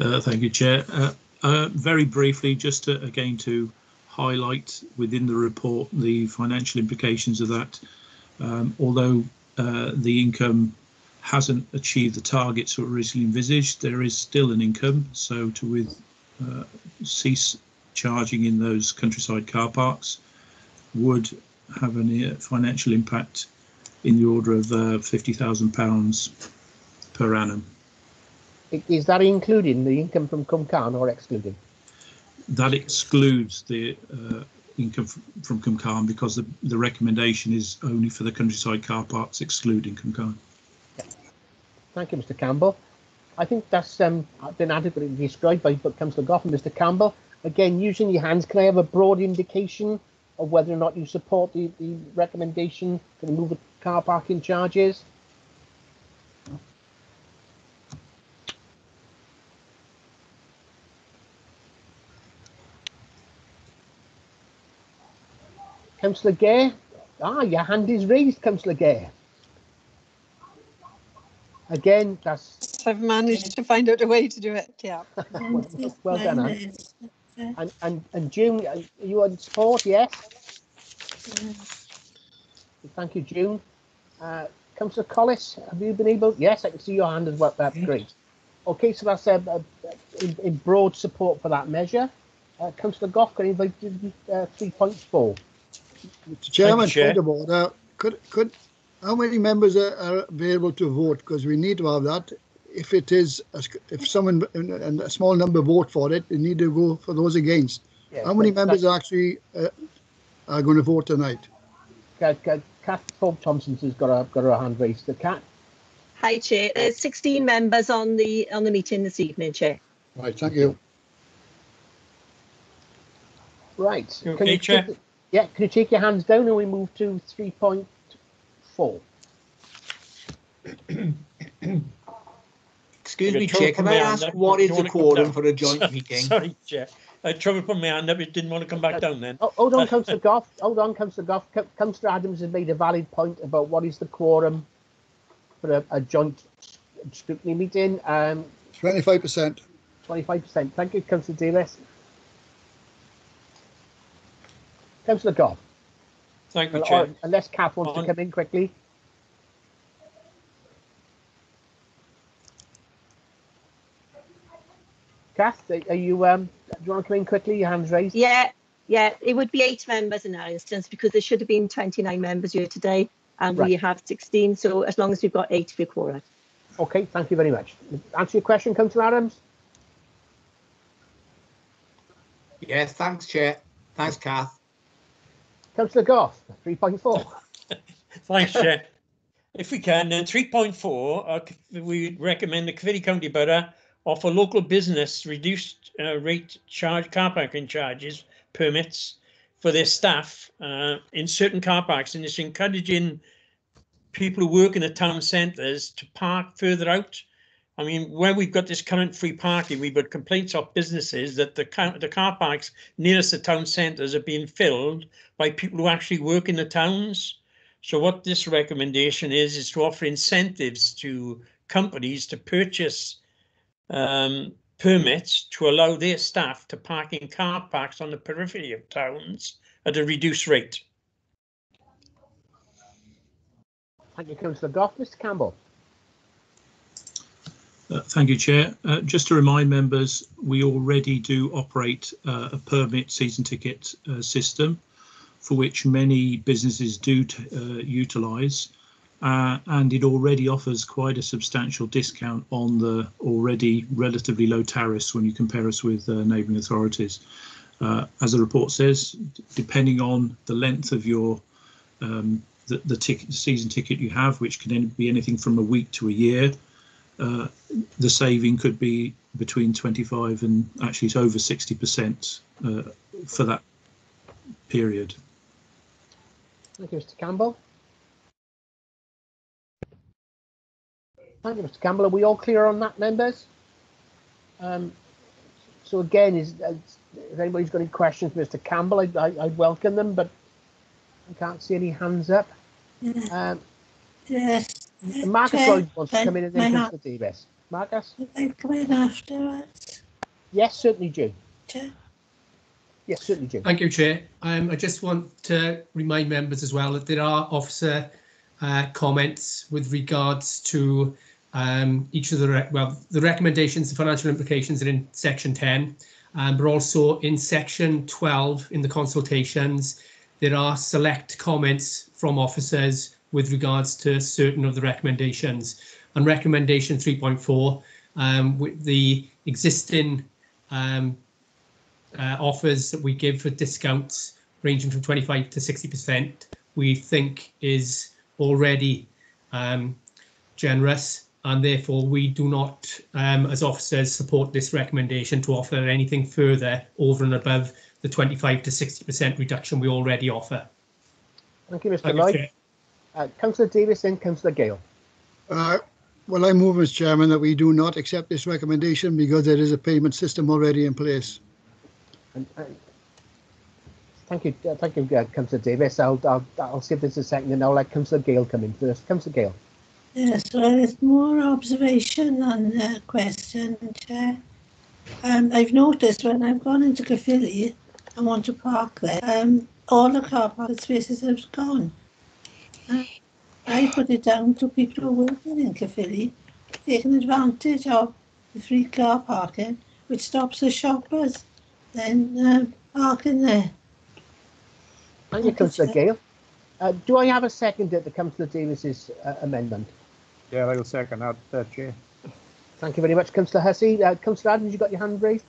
Uh, Thank you, Chair. Uh, uh, Very briefly, just to, again to highlight within the report the financial implications of that. Um, Although the income hasn't achieved the targets originally envisaged, there is still an income. So to with cease charging in those countryside car parks would have a financial impact in the order of uh, £50,000 per annum. Is that including the income from Cwmcarn or excluding? That excludes the uh, income from Cwmcarn because the, the recommendation is only for the countryside car parks excluding Cwmcarn. Thank you, Mr Campbell. I think that's um, been adequately described by Councillor Goff and Mr Campbell. Again, using your hands, can I have a broad indication of whether or not you support the, the recommendation to remove the car parking charges? Councillor Gay. Ah, your hand is raised, Councillor Gay. Again, that's I've managed to find out a way to do it. Yeah. well, well done, Anne. And, and, and June, are you on support? Yes? Thank you, June. Uh, Councillor Collis, have you been able? Yes, I can see your hand as well. That's great. Okay, so that's uh, uh, in, in broad support for that measure. Uh, Councillor Goff, can I invite you uh, 3.4? Mr. Chairman, Chair. point of order, could, could, how many members are, are available to vote? Because we need to have that. If it is, if someone, and a small number vote for it, we need to go for those against. Yeah, How many that- members actually uh, are going to vote tonight? Cat, Cat, Cat Forbes-Thompson's has got a got her hand raised. The cat. Hi, Chair. There's 16 members on the on the meeting this evening, Chair. Right, thank you. Right. You Can okay, you Chair? take- yeah, can you take your hands down and we move to 3.4? Excuse me, Chair, can I ask up. what You the quorum for a joint Sorry- meeting? Sorry, Chair. I trouble putting my hand up. It didn't want to come back down then. Oh, hold on, Councillor Goff. Hold on, Councillor Goff. Co- Councillor Adams has made a valid point about what is the quorum for a, a joint scrutiny meeting. Um, 25%. 25%. Thank you, Councillor Davis. Councillor Goff. Thank you, Chair. unless Kath wants to come in quickly. Kath, are- are you, um, do you want to come in quickly? Your hand's raised. Yeah, yeah, it would be eight members in our instance because there should have been 29 members here today and we have 16. So as long as we've got eight, we're quorum. Okay, thank you very much. Answer your question, Councillor Adams? Yes, thanks, Chair. Thanks, Kath. Councillor Goff, 3.4. Thanks, Chair. If we can, then three point four, uh, we recommend the Caerphilly County Borough offer local business reduced uh, rate charge car parking charges permits for their staff uh, in certain car parks, and it's encouraging people who work in the town centres to park further out. I mean, where we've got this current free parking, we've got complaints of businesses that the car, the car parks nearest the town centres are being filled by people who actually work in the towns. So what this recommendation is, is to offer incentives to companies to purchase um, permits to allow their staff to park in car parks on the periphery of towns at a reduced rate. Thank you, Councillor Goff. Mr Campbell. Uh, Thank you, Chair. Uh, Just to remind members, we already do operate uh, a permit season ticket uh, system for which many businesses do utilise. And it already offers quite a substantial discount on the already relatively low tariffs when you compare us with uh, neighbouring authorities. Uh, As the report says, depending on the length of your um, the, the ticket, season ticket you have, which can be anything from a week to a year, uh, the saving could be between 25 and actually it's over 60% uh, for that period. Thank you, Mr Campbell. Thank you, Mr Campbell. Are we all clear on that, members? Um, so again, is, is if anybody's got any questions, Mr Campbell, I, I, I welcome them, but I can't see any hands up. Um, Yes. Marcus Chair, Lloyd wants to come in and then may I- Councillor Davis. Marcus? They come in afterwards. Yes, certainly, June. Chair. Yes, certainly, June. Thank you, Chair. Um, I just want to remind members as well that there are officer uh, comments with regards to um, each of the, well, the recommendations, the financial implications are in section 10, um, but also in section 12 in the consultations, there are select comments from officers with regards to certain of the recommendations. And recommendation 3.4, um, with the existing um, uh, offers that we give for discounts ranging from 25 to 60%, we think is already um, generous and therefore we do not, um, as officers, support this recommendation to offer anything further over and above the 25 to 60% reduction we already offer. Thank you, Mr Thank Lloyd. Chair. Uh, Councillor Davis and Councillor Gale. Uh, Well, I move, Mr Chairman, that we do not accept this recommendation because there is a payment system already in place. And, and Thank you, uh, thank you, uh, Councillor Davis. I'll, I'll, I'll give this a second and I'll let Councillor Gale come in first. Councillor Gale. Yes, well, it's more observation than a question, Chair. Um, I've noticed when I've gone into Caerphilly and want to park there, um, all the car parking spaces have gone. Uh, I put it down to people who are working in Caerphilly, taking advantage of the free car parking, which stops the shoppers then uh, parking there. Thank you, Councillor Gale. Uh, do I have a second to Councillor Davis's uh, amendment? Yeah, I'll second that, uh, Chair. Thank you very much, Councillor Hussey. Uh, Councillor Adams, you got your hand raised?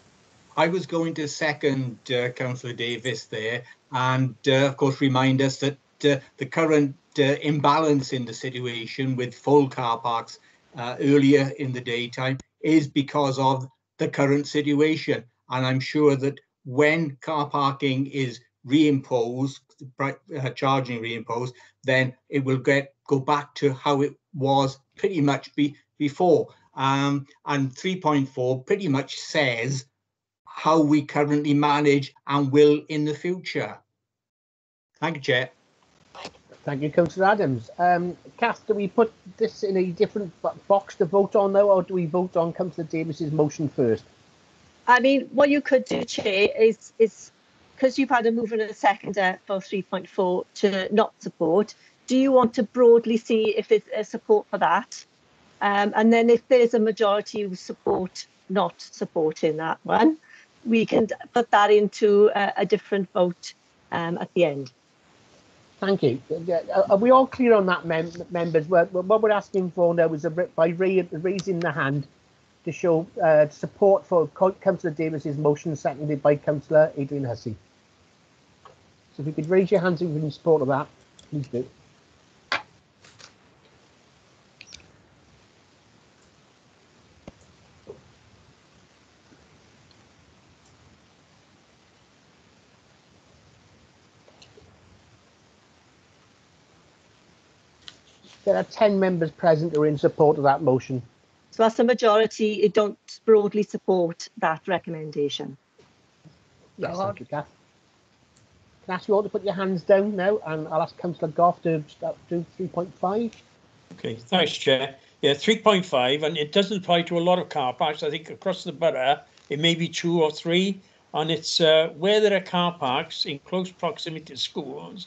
I was going to second uh, Councillor Davis there, and uh, of course remind us that uh, the current uh, imbalance in the situation with full car parks uh, earlier in the daytime is because of the current situation. And I'm sure that when car parking is reimposed, uh, charging reimposed, then it will get go back to how it was pretty much be, before. Um, and 3.4 pretty much says how we currently manage and will in the future. Thank you, Chair. Thank you, Councillor Adams. Um, Kath, do we put this in a different box to vote on now, or do we vote on Councillor Davis's motion first? I mean, what you could do, Chair, is is because you've had a move and a seconder for 3.4 to not support, do you want to broadly see if there's support for that? Um, and then if there's a majority who support not supporting that one, we can put that into a, a different vote um, at the end. Thank you. Are we all clear on that, mem members? What we're asking for now is a, by raising the hand to show uh, support for Councillor Davis's motion, seconded by Councillor Adrian Hussey. So if you could raise your hands if you're in support of that, please do. There are 10 members present who are in support of that motion. So that's a majority who don't broadly support that recommendation. Yes, thank you, Kath. Can I ask you all to put your hands down now and I'll ask Councillor Goff to start do 3.5. Okay, thanks, Chair. Yeah, 3.5, and it doesn't apply to a lot of car parks. I think across the borough, it may be two or three, and it's uh, where there are car parks in close proximity to schools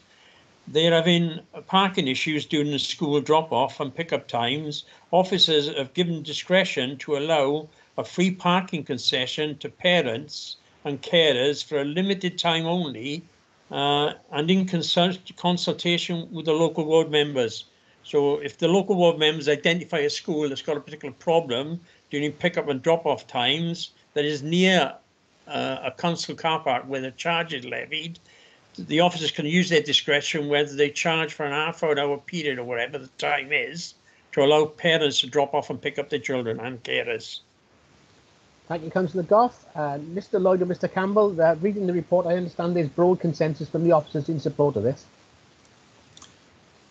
they're having parking issues during the school drop-off and pick-up times. Officers have given discretion to allow a free parking concession to parents and carers for a limited time only uh, and in consult consultation with the local ward members. So if the local ward members identify a school that's got a particular problem during pick-up and drop-off times that is near uh, a council car park where the charge is levied, the officers can use their discretion whether they charge for an half or an hour period or whatever the time is to allow parents to drop off and pick up their children and carers. Thank you, Councillor Goff. Uh, Mr Lloyd and Mr Campbell, uh, reading the report, I understand there's broad consensus from the officers in support of this.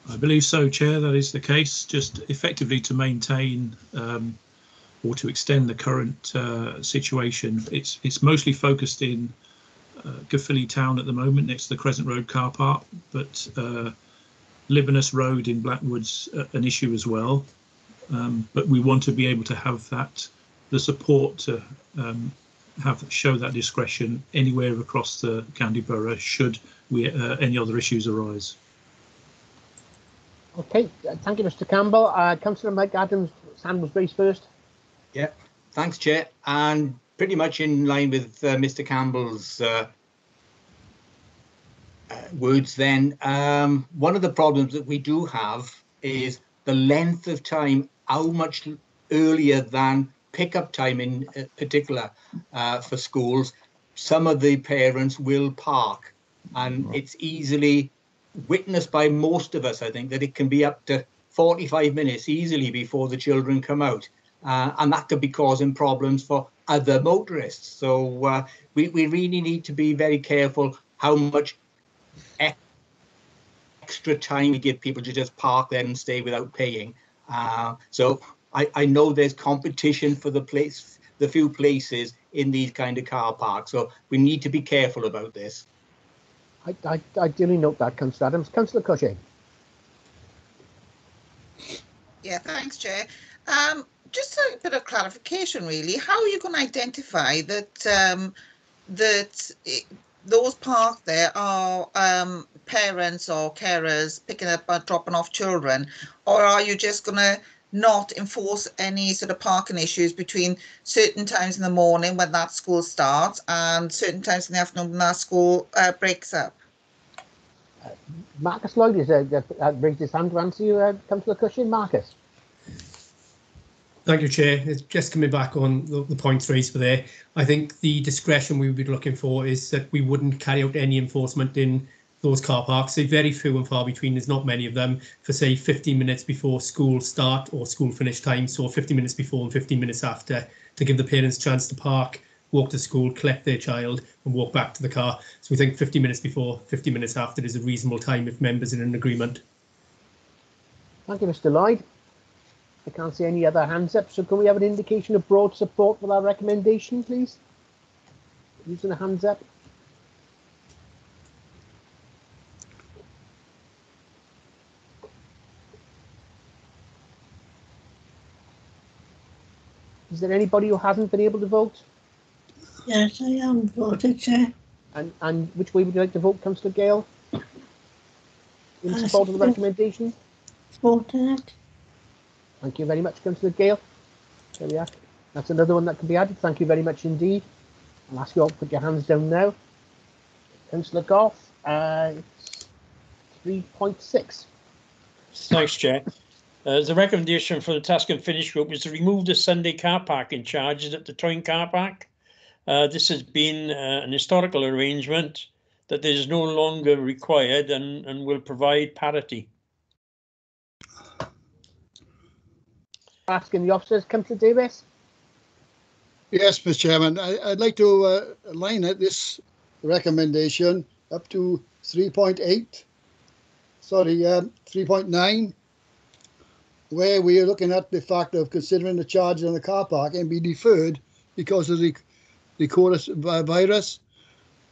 I believe so, Chair. That is the case. Just effectively to maintain um, or to extend the current uh, situation. It's it's mostly focused in uh, Town at the moment, next to the Crescent Road car park, but uh, Libanus Road in Blackwood's uh, an issue as well. Um, but we want to be able to have that, the support to um, have show that discretion anywhere across the county borough should we uh, any other issues arise. Okay, thank you, Mr. Campbell. Uh, Councillor Mike Adams, hand was first. Yeah, thanks, Chair. And pretty much in line with uh, Mr. Campbell's uh, uh, words then, um, one of the problems that we do have is the length of time, how much earlier than pickup time in uh, particular uh, for schools, some of the parents will park and it's easily witnessed by most of us, I think, that it can be up to 45 minutes easily before the children come out. Uh, and that could be causing problems for other motorists. So uh, we, we really need to be very careful how much extra time we give people to just park there and stay without paying. Uh, so I, I know there's competition for the place, the few places in these kind of car parks. So we need to be careful about this. I, I, I duly note that, Councillor Adams. Councillor Cushing. Yeah, thanks, Chair. Um, just a bit of clarification, really. How are you going to identify that um, that it, those parked there are um, parents or carers picking up or dropping off children, or are you just going to not enforce any sort of parking issues between certain times in the morning when that school starts and certain times in the afternoon when that school uh, breaks up? Marcus Lloyd is uh, uh, raised his hand to answer you, uh, Councillor Cushing. Marcus. Thank you, Chair. Just coming back on the, the points raised for there, I think the discretion we would be looking for is that we wouldn't carry out any enforcement in those car parks. They're very few and far between. There's not many of them for say 15 minutes before school start or school finish time. So 15 minutes before and 15 minutes after to give the parents a chance to park, walk to school, collect their child and walk back to the car. So we think 15 minutes before, 15 minutes after is a reasonable time if members are in agreement. Thank you, Mr. Lloyd. I can't see any other hands up, so can we have an indication of broad support for that recommendation, please? Using the hands up. Is there anybody who hasn't been able to vote? Yes, I am voted, Chair. And and which way would you like to vote, Councillor Gale? In support of the recommendation? Supporting it. Thank you very much, Councillor Gale. There we are. That's another one that can be added. Thank you very much indeed. I'll ask you all to put your hands down now. Councillor Goff, uh, 3.6. Thanks, Chair. Uh, the recommendation from the Task and Finish Group is to remove the Sunday car parking charges at the Twyn car park. Uh, this has been uh, an historical arrangement that is no longer required and, and will provide parity. Asking the officers, Councillor Davis. Yes, Mr. Chairman, I, I'd like to uh, line it, this recommendation up to 3.8, sorry, um, 3.9, where we are looking at the fact of considering the charges on the car park and be deferred because of the, the coronavirus.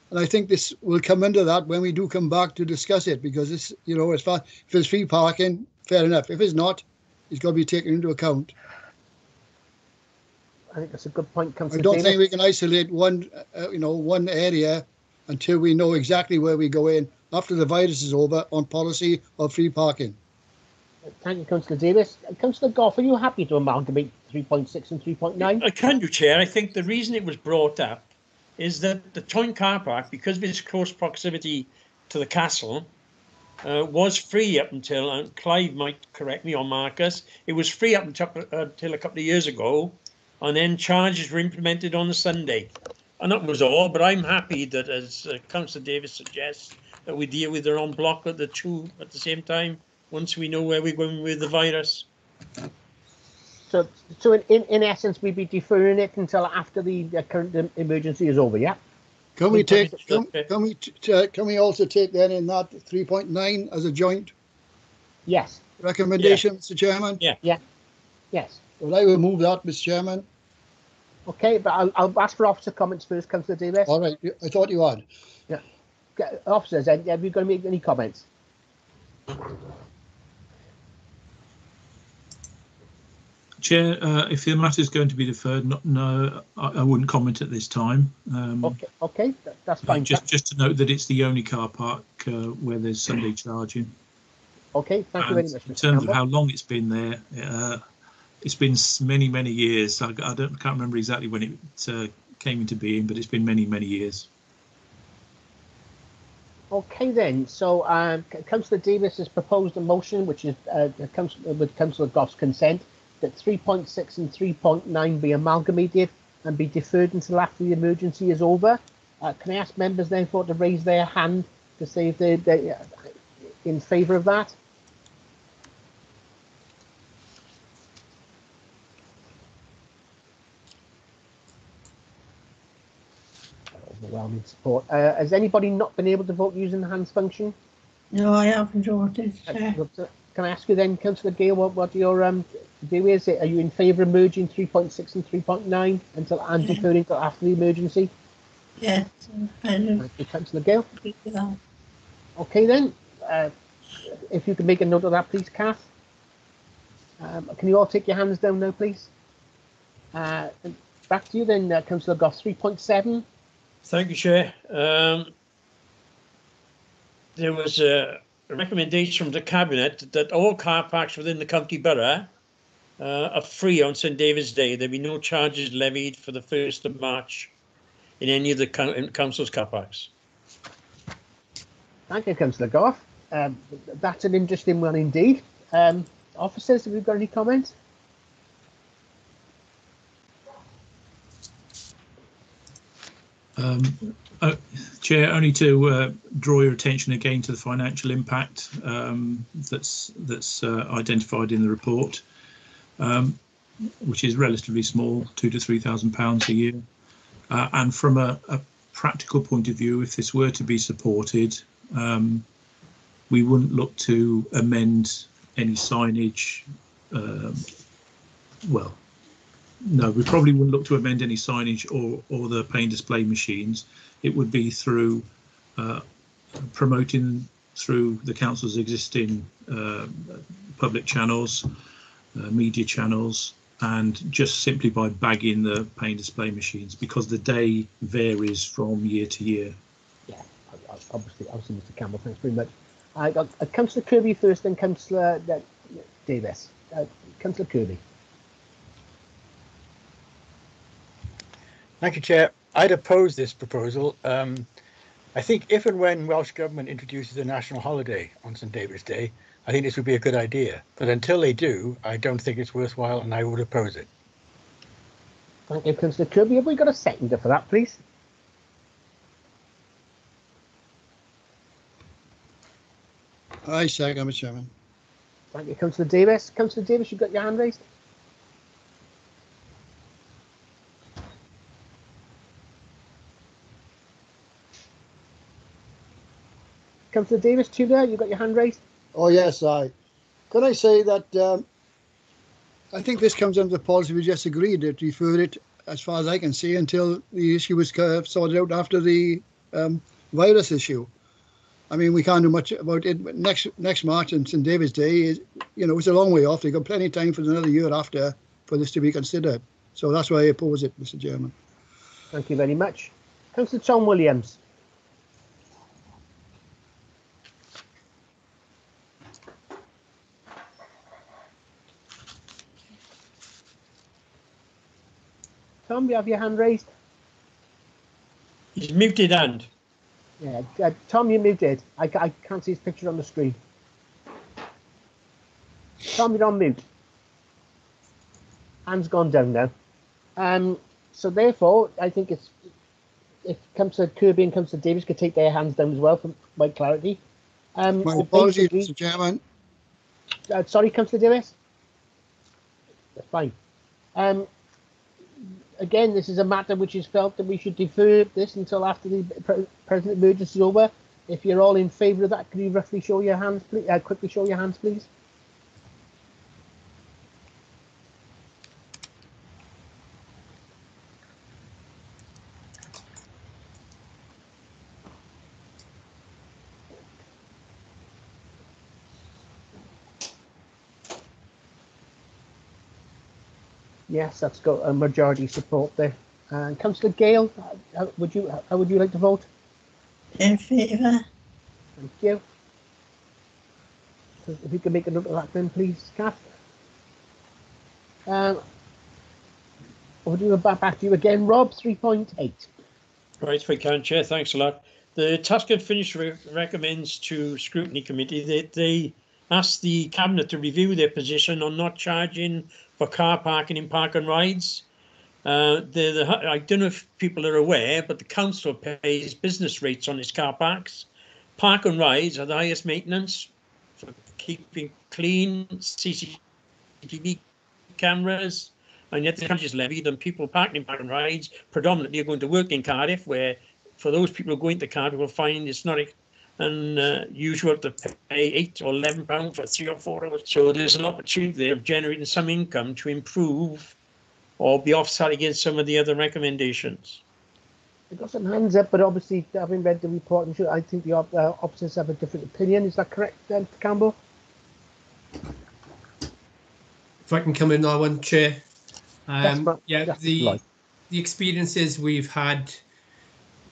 And I think this will come under that when we do come back to discuss it, because it's, you know, as far, if it's free parking, fair enough. If it's not, it's got to be taken into account. I think that's a good point, I don't think we can isolate one, uh, you know, one area until we know exactly where we go in after the virus is over on policy of free parking. Thank you, Councillor Davis. Uh, Councillor Goff, are you happy to amalgamate 3.6 and 3.9? I can do, Chair. I think the reason it was brought up is that the Twyn car park, because of its close proximity to the castle, uh, was free up until, and Clive might correct me or Marcus, it was free up until, uh, until a couple of years ago, and then charges were implemented on the Sunday. And that was all, but I'm happy that, as uh, Councillor Davis suggests, that we deal with it on block at the two at the same time, once we know where we're going with the virus. So, so in, in, in essence, we'd be deferring it until after the uh, current emergency is over, yeah? Can we take, can, can we, t- uh, can we also take that in that 3.9 as a joint Yes. recommendation, Mr. Chairman? Yeah. Yeah. Yes. Well, I will move that, Mr. Chairman. Okay, but I'll, I'll ask for officer comments first, Councillor Davis. All right, I thought you had. Yeah. Officers, have have you got to make any comments? Chair, uh, if the matter is going to be deferred, no, no I, I wouldn't comment at this time. Um, Okay, okay, that- that's fine. Just, just to note that it's the only car park uh, where there's Sunday charging. Okay, thank you very And much, in Mr. terms of how long it's been there, uh, it's been many, many years. I, I don't, can't remember exactly when it uh, came into being, but it's been many, many years. Okay then, so um, Councillor Davis has proposed a motion, which is uh, with Councillor Goff's consent, that 3.6 and 3.9 be amalgamated and be deferred until after the emergency is over. Uh, can I ask members then for to raise their hand to say if they're, they uh, in favour of that? Overwhelming support. Uh, has anybody not been able to vote using the hands function? No, I haven't voted, Chair. Can I ask you then, Councillor Gale, what, what your um, view is? it? Are you in favour of merging 3.6 and 3.9 until and Yeah. deferring until after the emergency? Yes, I don't Thank you, Councillor Gale. agree. Okay then, uh, if you can make a note of that, please, Kath. Um, can you all take your hands down now, please? Uh, back to you then, uh, Councillor Goff, 3.7. Thank you, Chair. Um, there was a recommendation from the Cabinet that all car parks within the county borough are free on St David's Day. There'll be no charges levied for the 1st of March in any of the coun- council's car parks. Thank you, Councillor Goff. Um, that's an interesting one indeed. Um, officers, have you got any comments? Um, uh, Chair, only to uh, draw your attention again to the financial impact um, that's that's uh, identified in the report, um, which is relatively small, two to three thousand pounds a year. Uh, and from a, a practical point of view, if this were to be supported, um, we wouldn't look to amend any signage. Um, well, no, we probably wouldn't look to amend any signage or, or the pane display machines. It would be through uh, promoting through the council's existing uh, public channels, uh, media channels, and just simply by bagging the pane display machines because the day varies from year to year. Yeah, obviously, obviously, Mr. Campbell, thanks very much. I got uh, Councillor Kirby first, then Councillor uh, Davis. Uh, Councillor Kirby. Thank you, Chair. I'd oppose this proposal. Um, I think if and when Welsh Government introduces a national holiday on St David's Day, I think this would be a good idea. But until they do, I don't think it's worthwhile and I would oppose it. Thank you, Councillor Kirby. Have we got a seconder for that, please? Hi, Shag, I second, Mr Chairman. Thank you, Councillor Davis. Councillor Davis, you've got your hand raised. Councillor Davis, Tudor, you've got your hand raised. Oh, yes, I. Could I say that um, I think this comes under the policy we just agreed to refer it, as far as I can see, until the issue was sorted out after the um, virus issue. I mean, we can't do much about it. But next next March and St David's Day is, you know, it's a long way off. They've got plenty of time for another year after for this to be considered. So that's why I oppose it, Mr. Chairman. Thank you very much. Councillor John Williams. Tom, you have your hand raised? He's muted hand. Yeah, uh, Tom, you muted. I, I can't see his picture on the screen. Tom, you're on mute. Hand's gone down now. Um, so therefore, I think it's if comes to Kirby and comes to Davis could take their hands down as well for my clarity. Um, My or apologies, basically- Mr. Chairman. Uh, sorry, Councillor Davis. That's fine. Um, again, this is a matter which is felt that we should defer this until after the pre- present emergency is over. If you're all in favour of that, can you roughly show your hands, please? Uh, quickly show your hands, please. Yes, that's got a majority support there. And Councillor Gale, uh, how would you how would you like to vote? In favour. Thank you. So If you can make a note of that then, please, Kath. Um, we'll do it back, back to you again, Rob, 3.8. Right, if I can, Chair, thanks a lot. The Task and Finish re- recommends to Scrutiny Committee that they ask the Cabinet to review their position on not charging for car parking in park and rides. Uh, the, the, I don't know if people are aware, but the council pays business rates on its car parks. Park and rides are the highest maintenance for keeping clean, CCTV cameras, and yet the charges levied on people parking in park and rides predominantly are going to work in Cardiff, where for those people who go into Cardiff will find it's not unusual to pay eight or eleven pounds for three or four hours. So there's an opportunity there of generating some income to improve or be offset against some of the other recommendations. I've got some hands up, but obviously, having read the report, I'm sure I think the op- uh, officers have a different opinion. Is that correct, then, Mr. Campbell? If I can come in on one, Chair. Um, but- yeah, the the experiences we've had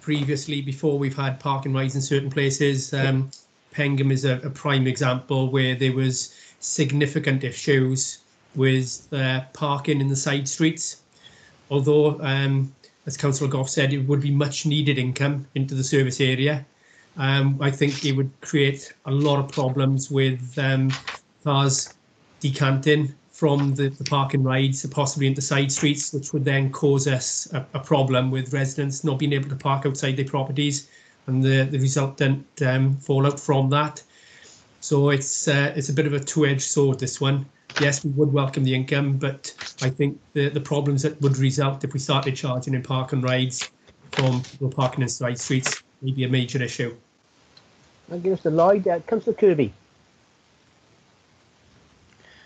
previously, before we've had parking rides in certain places, um, Pengam is a, a prime example where there was significant issues with uh, parking in the side streets. Although, um, as Councillor Goff said, it would be much needed income into the service area. Um, I think it would create a lot of problems with um, cars decanting from the, the parking rides, possibly into side streets, which would then cause us a, a problem with residents not being able to park outside their properties and the, the resultant um, fallout from that. So it's uh, it's a bit of a two-edged sword, this one. Yes, we would welcome the income, but I think the, the problems that would result if we started charging in parking rides from people parking in side streets may be a major issue. Thank you, Mr. Lloyd. Uh, Councillor Kirby.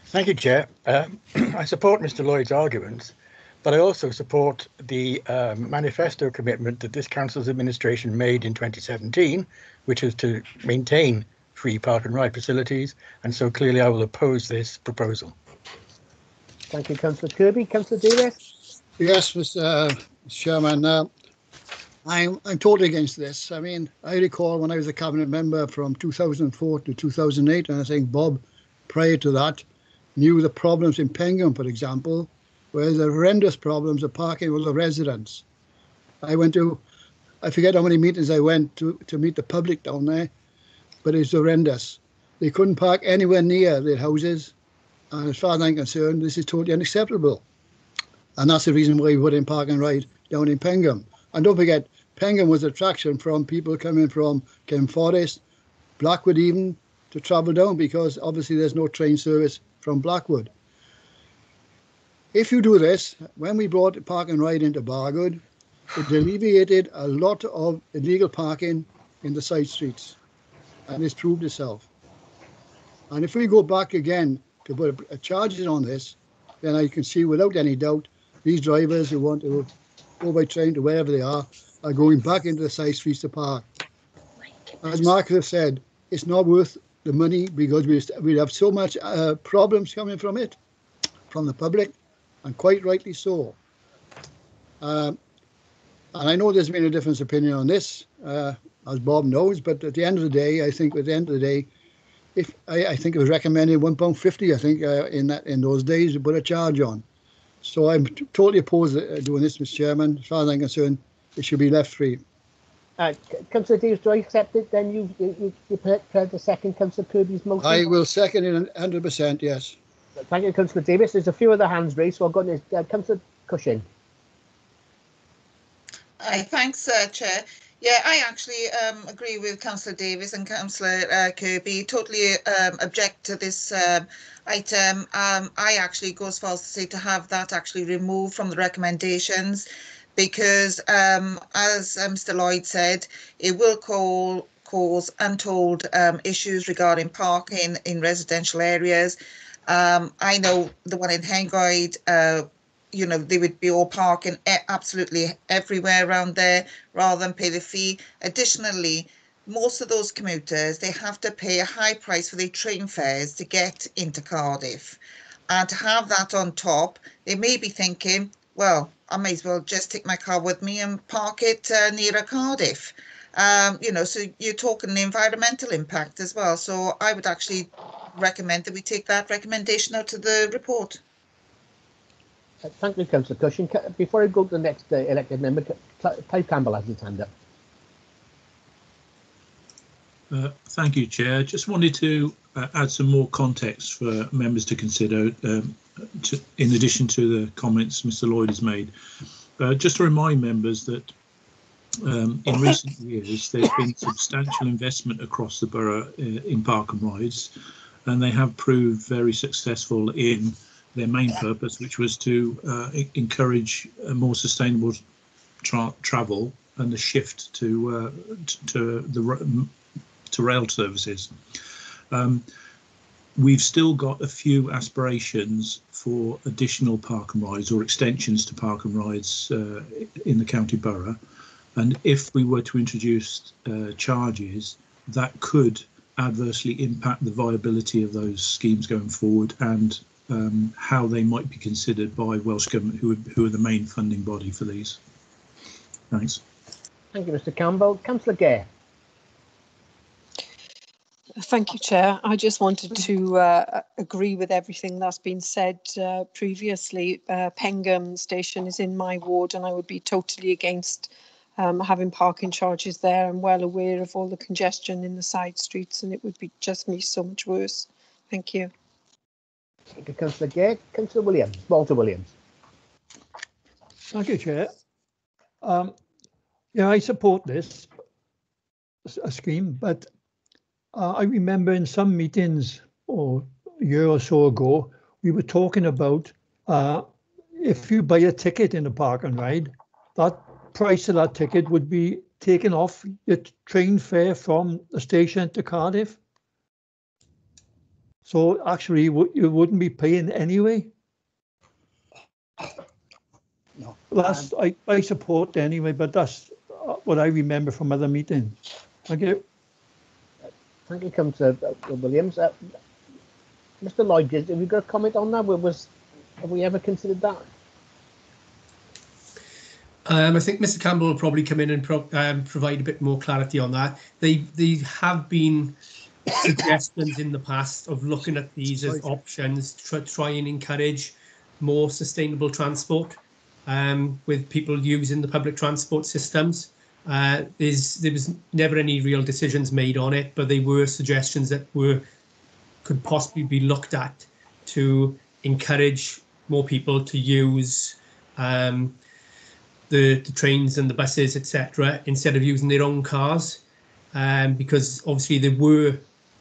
Thank you, Chair. Um, I support Mr. Lloyd's arguments, but I also support the um, manifesto commitment that this council's administration made in 2017, which is to maintain free park and ride facilities, and so clearly I will oppose this proposal. Thank you, Councillor Kirby. Councillor Davis. Yes, Mr. uh, Chairman, uh, I'm, I'm totally against this. I mean, I recall when I was a cabinet member from 2004 to 2008, and I think Bob, prior to that, knew the problems in Pengam, for example, where the horrendous problems of parking with the residents. I went to, I forget how many meetings I went to to meet the public down there, but it's horrendous. They couldn't park anywhere near their houses, and as far as I'm concerned, this is totally unacceptable. And that's the reason why we put in park and ride down in Pengam. And don't forget, Pengam was attraction from people coming from Cefn Forest, Blackwood even, to travel down because obviously there's no train service from Blackwood. If you do this, when we brought park and ride into Bargoed, it alleviated a lot of illegal parking in the side streets. And it's proved itself. And if we go back again to put a, a charges on this, then I can see without any doubt these drivers who want to go by train to wherever they are are going back into the side streets to park. As Mark has said, it's not worth the money because we we have so much uh, problems coming from it, from the public, and quite rightly so. Um, and I know there's been a different opinion on this, uh, as Bob knows, but at the end of the day, I think at the end of the day, if I, I think it was recommended one pound fifty, I think uh, in that in those days to put a charge on. So I'm totally opposed to doing this, Mr. Chairman. As far as I'm concerned, it should be left free. Uh, Councillor Davis, do I accept it? Then you you, you you prepared the second Councillor Kirby's motion. I will second it hundred percent. Yes. Thank you, Councillor Davis. There's a few other hands raised, so I've got this. Uh, Councillor Cushing. Aye, thanks, uh, Chair. Yeah, I actually um, agree with Councillor Davis and Councillor uh, Kirby. Totally um, object to this um, item. Um, I actually go as far as to say to have that actually removed from the recommendations because, um, as Mr. Lloyd said, it will call, cause untold um, issues regarding parking in residential areas. Um, I know the one in Hengoed, uh, you know, they would be all parking absolutely everywhere around there rather than pay the fee. Additionally, most of those commuters, they have to pay a high price for their train fares to get into Cardiff. And to have that on top, they may be thinking, well, I may as well just take my car with me and park it uh, nearer Cardiff. Um, you know, so you're talking the environmental impact as well. So I would actually recommend that we take that recommendation out of the report. Uh, thank you, Councillor Cushing. Before I go to the next uh, elected member, Ca- Clive Campbell has his hand up. Uh, Thank you, Chair. Just wanted to uh, add some more context for members to consider, um, to, in addition to the comments Mr Lloyd has made. Uh, just to remind members that um, in recent years there's been substantial investment across the borough uh, in park and rides, and they have proved very successful in their main purpose, which was to uh, encourage more sustainable tra- travel and the shift to uh, to the to rail services. Um, we've still got a few aspirations for additional park and rides or extensions to park and rides uh, in the county borough. And if we were to introduce uh, charges, that could adversely impact the viability of those schemes going forward and um, how they might be considered by Welsh Government, who, who are the main funding body for these. Thanks. Thank you, Mr Campbell. Councillor Gay. Thank you, Chair. I just wanted to uh, agree with everything that's been said uh, previously. Uh, Pengam Station is in my ward and I would be totally against um, having parking charges there. I'm well aware of all the congestion in the side streets and it would be just me so much worse. Thank you. Thank you, Councillor Gay. Councillor Williams, Walter Williams. Thank you, Chair. Um, yeah, I support this a scheme, but uh, I remember in some meetings or a year or so ago, we were talking about uh, if you buy a ticket in a park and ride, that price of that ticket would be taken off your train fare from the station to Cardiff. So actually, you wouldn't be paying anyway. No. That's I, I support anyway, but that's uh, what I remember from other meetings. Thank you. Thank you, Councillor uh, Williams. Uh, Mr Lloyd, have you got a comment on that? Was have we ever considered that? Um, I think Mr Campbell will probably come in and pro um, provide a bit more clarity on that. They they have been suggestions in the past of looking at these as options to try and encourage more sustainable transport um, with people using the public transport systems. Uh, there was never any real decisions made on it, but they were suggestions that were could possibly be looked at to encourage more people to use um, the, the, trains and the buses, etc., instead of using their own cars. Um, because obviously there were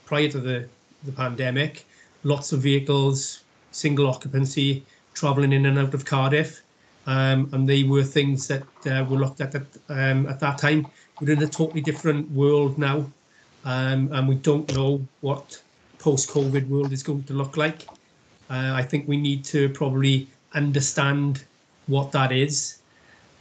prior to the, the pandemic, lots of vehicles, single occupancy, travelling in and out of Cardiff. Um, and they were things that uh, were looked at at, um, at that time. We're in a totally different world now, um, and we don't know what post-COVID world is going to look like. Uh, I think we need to probably understand what that is,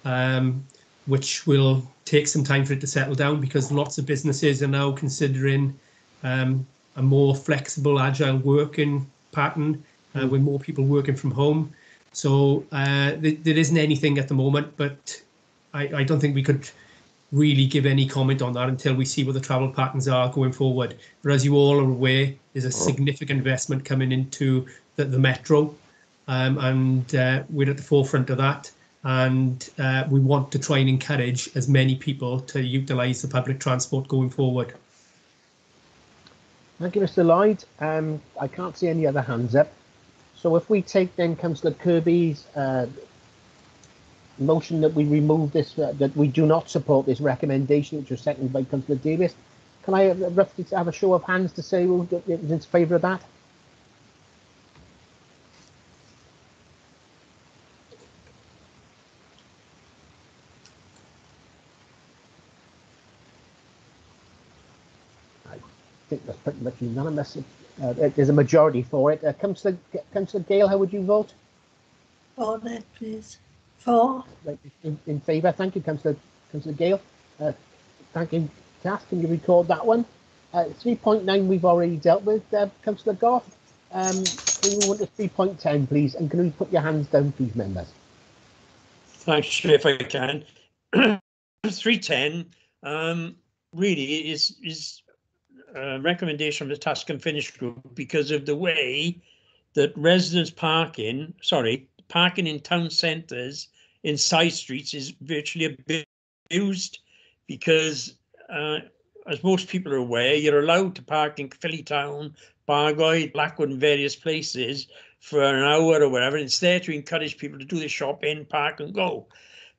um, which will take some time for it to settle down because lots of businesses are now considering um, a more flexible, agile working pattern uh, with more people working from home. So uh, th there isn't anything at the moment, but I, I, don't think we could really give any comment on that until we see what the travel patterns are going forward. But as you all are aware, there's a significant investment coming into the, the metro, um, and uh, we're at the forefront of that. And uh, we want to try and encourage as many people to utilise the public transport going forward. Thank you, Mr. Lloyd. Um, I can't see any other hands up. So if we take then Councillor Kirby's uh, motion that we remove this, uh, that we do not support this recommendation, which was seconded by Councillor Davis, can I roughly have a show of hands to say who is in favour of that? I think that's pretty much unanimous. Uh, there's a majority for it. Uh, Councillor, Councillor Gale, how would you vote? For that, please. For. In, in favour. Thank you, Councillor, Councillor Gale. Uh, thank you, Kath. Can you record that one? Uh, 3.9 we've already dealt with. Uh, Councillor Goff, um, can you want to 3.10, please? And can we put your hands down, please, members? Thanks, Chair, if I can. 310 um, really is is uh, recommendation from the Task and Finish group because of the way that residents parking, sorry, parking in town centres in side streets is virtually abused because uh, as most people are aware, you're allowed to park in Philly Town, Bargoed, Blackwood and various places for an hour or whatever. It's there to encourage people to do the shopping, park and go.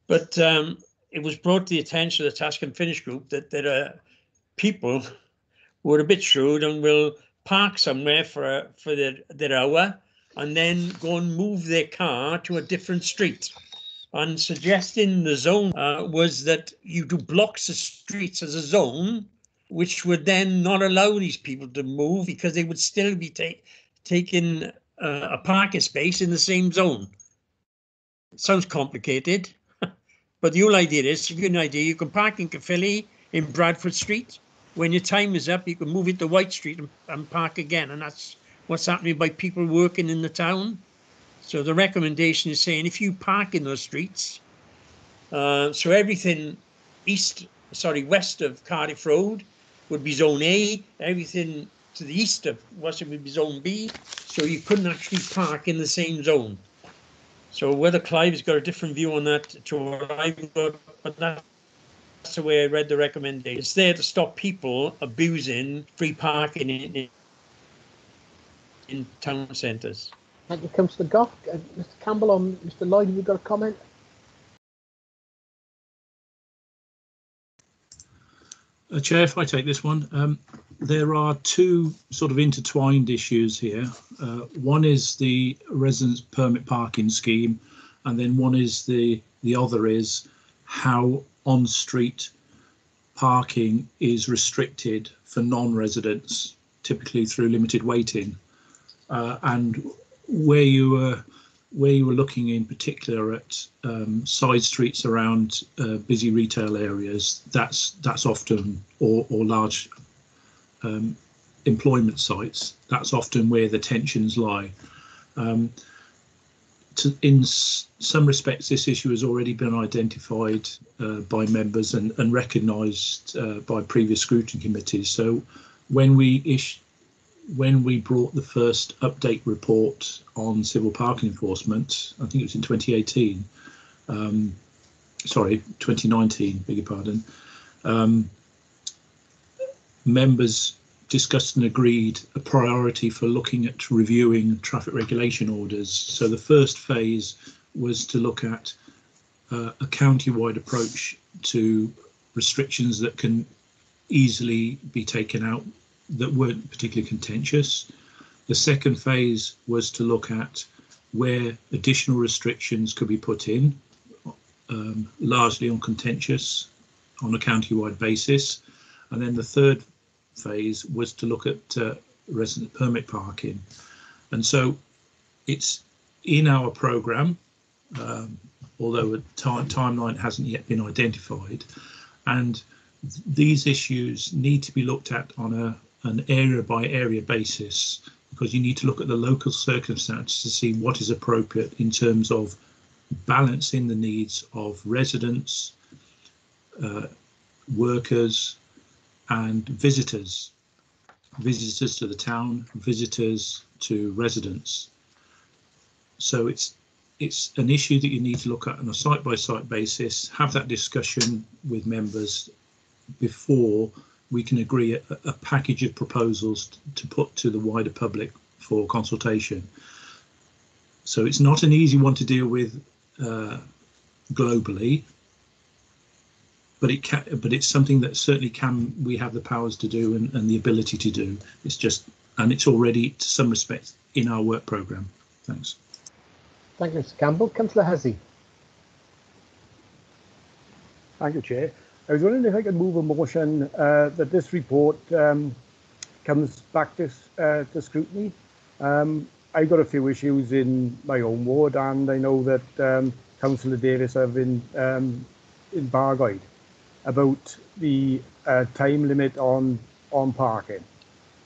But um, it was brought to the attention of the Task and Finish group that there are people who are a bit shrewd and will park somewhere for for their, their hour and then go and move their car to a different street. And suggesting the zone uh, was that you do blocks of streets as a zone, which would then not allow these people to move because they would still be ta taking uh, a parking space in the same zone. It sounds complicated, But the whole idea is, to give you an idea, you can park in Caerphilly in Bradford Street. When your time is up, you can move it to White Street and, and park again. And that's what's happening by people working in the town. So the recommendation is saying if you park in those streets, uh, so everything east, sorry, west of Cardiff Road would be zone A, everything to the east of Washington would be zone B, so you couldn't actually park in the same zone. So whether Clive's got a different view on that to what I've got, but that's the way I read the recommendation. It's there to stop people abusing free parking in, in, in town centres. Thank you, Councillor Goff. Uh, Mr Campbell or Mr Lloyd, have you got a comment? Uh, Chair, if I take this one, um, there are two sort of intertwined issues here. Uh, one is the residence permit parking scheme, and then one is the the other is how on-street parking is restricted for non-residents, typically through limited waiting. Uh, and where you were where you were looking in particular at um, side streets around uh, busy retail areas, that's that's often or or large um, employment sites. That's often where the tensions lie. Um, to, in some respects, this issue has already been identified uh, by members and, and recognised uh, by previous scrutiny committees. So when we issue when we brought the first update report on civil parking enforcement, I think it was in 2018, um, sorry, 2019, beg your pardon, um, members discussed and agreed a priority for looking at reviewing traffic regulation orders. So the first phase was to look at uh, a county-wide approach to restrictions that can easily be taken out that weren't particularly contentious. The second phase was to look at where additional restrictions could be put in, um, largely on contentious, on a county-wide basis. And then the third phase was to look at uh, resident permit parking. And so it's in our programme, um, although a timeline hasn't yet been identified. And these issues need to be looked at on a an area by area basis because you need to look at the local circumstances to see what is appropriate in terms of balancing the needs of residents, uh, workers, and visitors. Visitors to the town, visitors to residents. So it's it's an issue that you need to look at on a site by site basis, have that discussion with members before we can agree a, a package of proposals to put to the wider public for consultation. So it's not an easy one to deal with uh, globally, but it can, but it's something that certainly can we have the powers to do and, and the ability to do. It's just and it's already to some respect in our work programme. Thanks. Thank you, Mr Campbell. Councillor Hussey. Thank you, Chair. I was wondering if I could move a motion uh, that this report um, comes back to, uh, to scrutiny. Um, I've got a few issues in my own ward, and I know that um, Councillor Davis have been um, in Bargoed about the uh, time limit on on parking.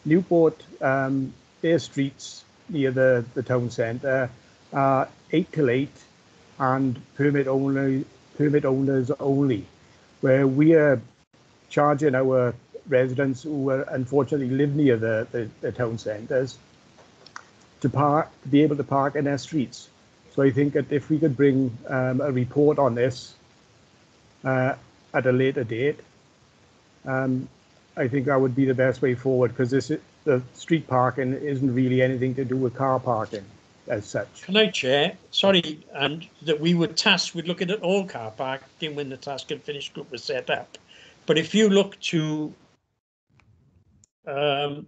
Newport, um, streets near the, the town centre are 8 till 8 and permit only permit owners only where we are charging our residents who are unfortunately live near the, the, the town centres to park, to be able to park in their streets. So I think that if we could bring um, a report on this uh, at a later date, um, I think that would be the best way forward because this the street parking isn't really anything to do with car parking as such. Can I chair? Sorry, and that we were tasked with looking at all car parking when the task and finish group was set up. But if you look to, um,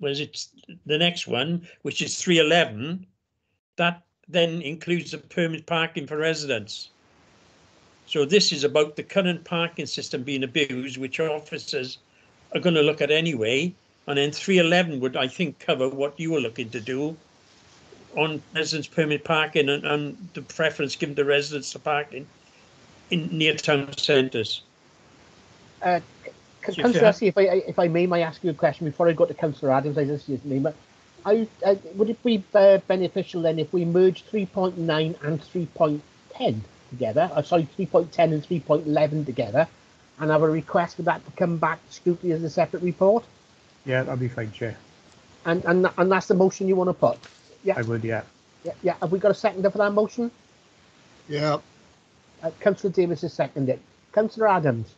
was it the next one, which is 311, that then includes the permit parking for residents. So this is about the current parking system being abused, which officers are going to look at anyway. And then 311 would, I think, cover what you were looking to do, on residents permit parking and, and the preference given to residents to parking in near town centres. Uh, So if you Councillor have- Hussey, if I if I may, may I ask you a question before I go to Councillor Adams? I just see his name. I, uh, would it be uh, beneficial then if we merge 3.9 and 3.10 together? Uh, sorry, 3.10 and 3.11 together, and have a request for that to come back to scrutiny as a separate report? Yeah, that'd be fine, Chair. And and and that's the motion you want to put? Yeah. I would, yeah. Yeah, yeah. Have we got a seconder for that motion? Yeah. Uh, Councillor Davis has seconded. Councillor Adams.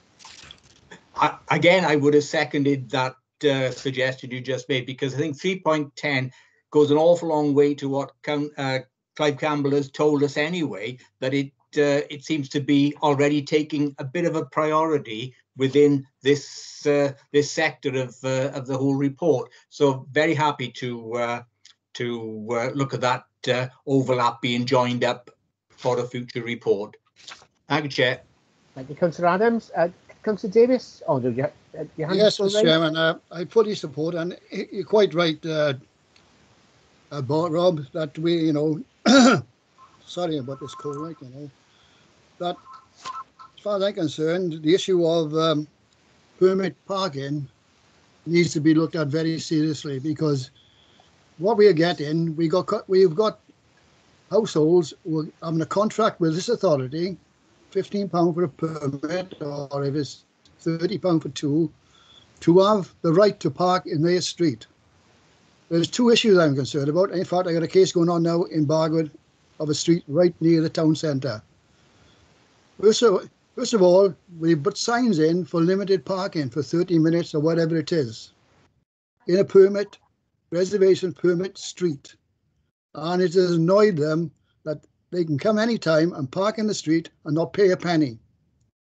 I, again, I would have seconded that uh, suggestion you just made because I think 3.10 goes an awful long way to what Count, uh, Clive Campbell has told us anyway, that it uh, it seems to be already taking a bit of a priority within this uh, this sector of uh, of the whole report. So very happy to uh, to uh, look at that uh, overlap being joined up for a future report. Thank you, Chair. Thank you, Councillor Adams. Uh, Councillor Davis. Oh, do you, uh, your Yes, still Mr. Chairman, uh, I fully support, and you're quite right, uh, uh, Bob, Rob, that we, you know, sorry about this cold, like, you know, that as far as I'm concerned, the issue of um, permit parking needs to be looked at very seriously because what we are getting, we got we've got households who are having a contract with this authority, fifteen pound for a permit, or if it's thirty pound for two, to have the right to park in their street. There's two issues I'm concerned about. In fact, I got a case going on now in Bargoed of a street right near the town centre. First of, first of all, we put signs in for limited parking for 30 minutes or whatever it is in a permit, reservation permit street. And it has annoyed them that they can come anytime and park in the street and not pay a penny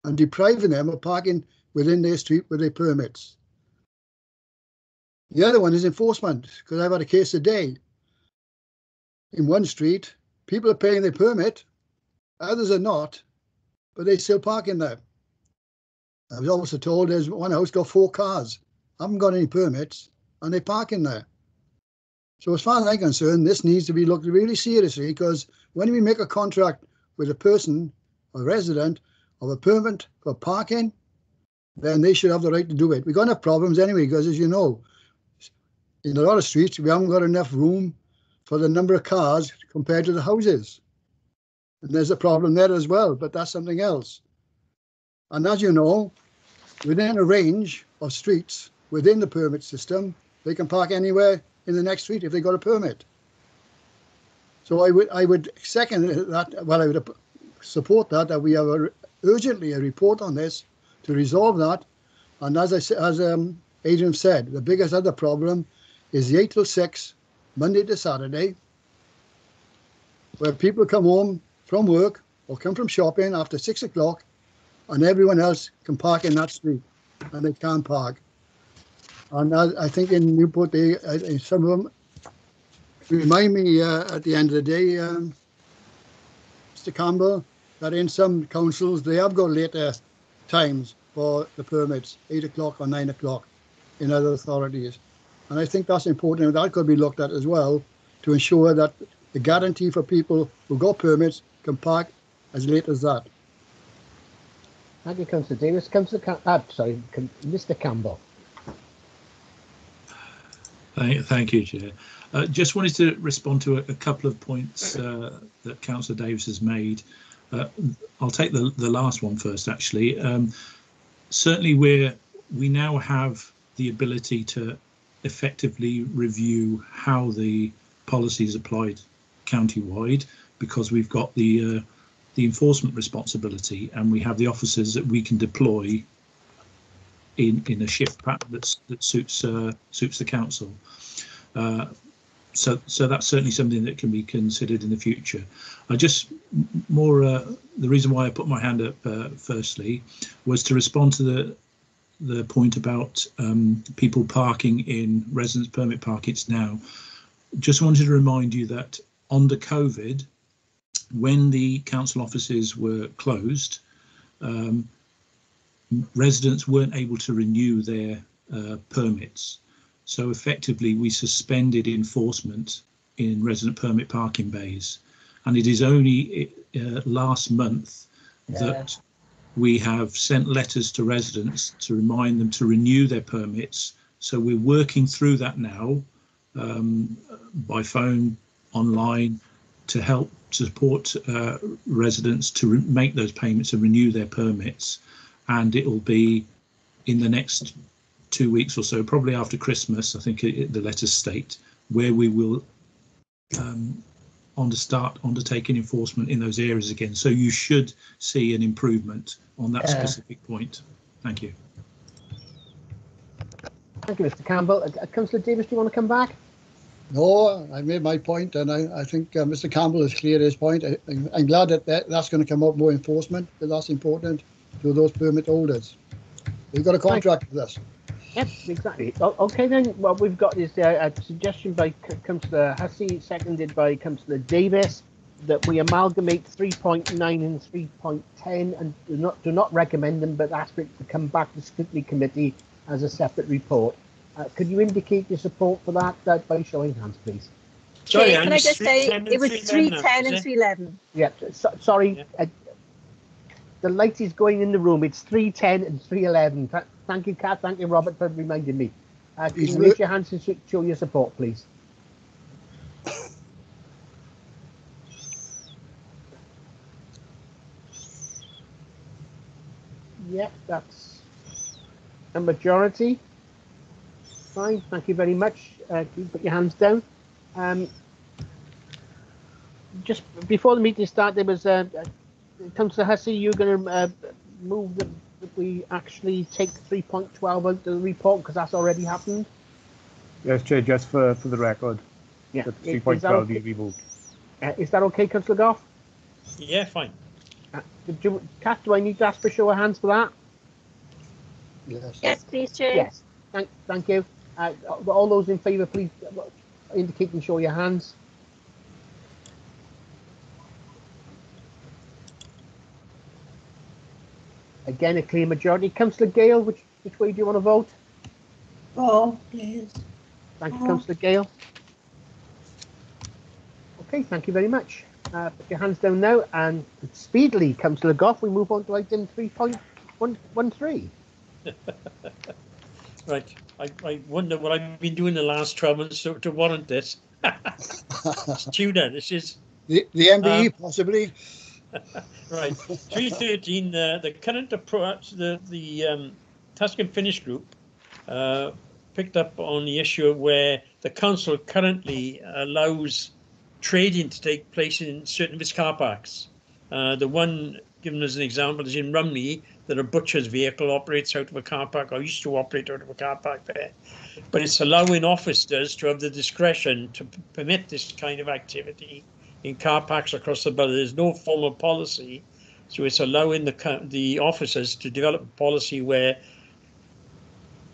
and depriving them of parking within their street with their permits. The other one is enforcement, because I've had a case today. In one street, people are paying their permit, others are not, but they're still parking there. I was also told there's one house got four cars, I haven't got any permits, and they're parking there. So as far as I'm concerned, this needs to be looked really seriously because when we make a contract with a person, a resident, of a permit for parking, then they should have the right to do it. We're going to have problems anyway, because as you know, in a lot of streets, we haven't got enough room for the number of cars compared to the houses. And there's a problem there as well, but that's something else. And as you know, within a range of streets within the permit system, they can park anywhere in the next street if they got a permit. So I would I would second that. Well, I would support that that we have a, urgently a report on this to resolve that. And as I as um, Adrian said, the biggest other problem is the eight till six, Monday to Saturday, where people come home from work or come from shopping after six o'clock, and everyone else can park in that street, and they can't park. And I, I think in Newport, they uh, some of them remind me uh, at the end of the day, um, Mr. Campbell, that in some councils they have got later times for the permits, eight o'clock or nine o'clock in other authorities. And I think that's important. And that could be looked at as well to ensure that the guarantee for people who got permits can park as late as that. Thank you, Councillor Davis. Councillor Cam- uh, sorry, Mr. Campbell. Thank, thank you, Chair. Uh, just wanted to respond to a, a couple of points uh, that Councillor Davis has made. Uh, I'll take the, the last one first, actually. Um, certainly, we're, we now have the ability to effectively review how the policy is applied county-wide because we've got the uh, the enforcement responsibility and we have the officers that we can deploy in in a shift pattern that's that suits uh, suits the council. Uh, so so that's certainly something that can be considered in the future. I just more uh, the reason why I put my hand up uh, firstly was to respond to the the point about um, people parking in residence permit parkings now. Just wanted to remind you that under COVID, when the council offices were closed, um, residents weren't able to renew their uh, permits. So effectively, we suspended enforcement in resident permit parking bays. And it is only uh, last month that We have sent letters to residents to remind them to renew their permits. So we're working through that now um, by phone, online, to help support uh, residents to re- make those payments and renew their permits. And it will be in the next two weeks or so, probably after Christmas, I think it, the letters state, where we will um, on to start undertaking enforcement in those areas again. So you should see an improvement on that Yeah. specific point. Thank you. Thank you, Mr. Campbell. Uh, Councillor Davis, do you want to come back? No, I made my point, and I, I think uh, Mr. Campbell has cleared his point. I, I'm- I'm glad that, that that's going to come up more enforcement, because that's important to those permit holders. We've got a contract for this. Yep, exactly. Okay, then, what we've got is uh, a suggestion by C- Councillor Hussey, seconded by Councillor Davis, that we amalgamate 3.9 and 3.10 and do not, do not recommend them, but ask it to come back to scrutiny committee as a separate report. Uh, could you indicate your support for that uh, by showing hands, please? Sorry, Chair, can I just say, it was 310 and 311. Yeah, so, sorry. Uh, the light is going in the room. It's 310 and 311. Th- thank you, Kat. Thank you, Robert, for reminding me. Uh, can He's you raise li- your hands and show your support, please? Yep, that's a majority. Fine, thank you very much. Uh, can you put your hands down? Um, just before the meeting started, there was uh, uh, Councillor Hussey, you're going to uh, move that, that we actually take 3.12 out of the report because that's already happened. Yes, Chair, just for, for the record. Yeah. that Is- is 3.12 that okay? be removed. Uh, is that okay, Councillor Goff? Yeah, fine. Uh, did you, Kath, do I need to ask for show of hands for that? Yes. Yes, please, Chair. Yes. Thank, thank you. Uh, all those in favour, please uh, indicate and show your hands. Again, a clear majority. Councillor Gale, which which way do you want to vote? Oh, please. Thank you, Oh. Councillor Gale. Okay, thank you very much. Uh, put your hands down now, and speedily, Councillor Goff, we move on to item 3.113. Right. I, I wonder what I've been doing the last 12 months to, to warrant this. Tudor, this is The, the MBE Um, possibly. right. 313, uh, the current approach, the, the um, task and finish group uh, picked up on the issue where the council currently allows trading to take place in certain of its car parks. Uh, the one given as an example is in Rhymney, that a butcher's vehicle operates out of a car park or used to operate out of a car park there. But it's allowing officers to have the discretion to permit this kind of activity in car parks across the borough. There's no formal policy, so it's allowing the the officers to develop a policy where,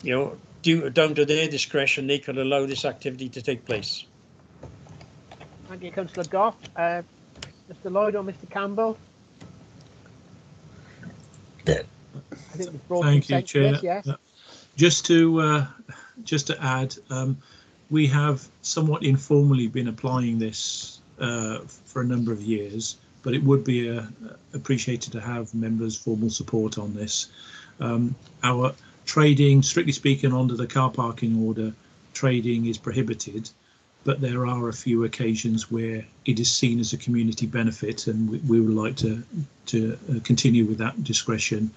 you know, due down to their discretion, they could allow this activity to take place. Thank you, Councillor Goff. Uh, Mr. Lloyd or Mr. Campbell? I think we've brought Thank you, Chair. this, yes? Just to uh, just to add, um, we have somewhat informally been applying this uh, for a number of years, but it would be uh, appreciated to have members' formal support on this. Um, our trading, strictly speaking, under the car parking order, trading is prohibited, but there are a few occasions where it is seen as a community benefit, and we, we would like to to uh, continue with that discretion.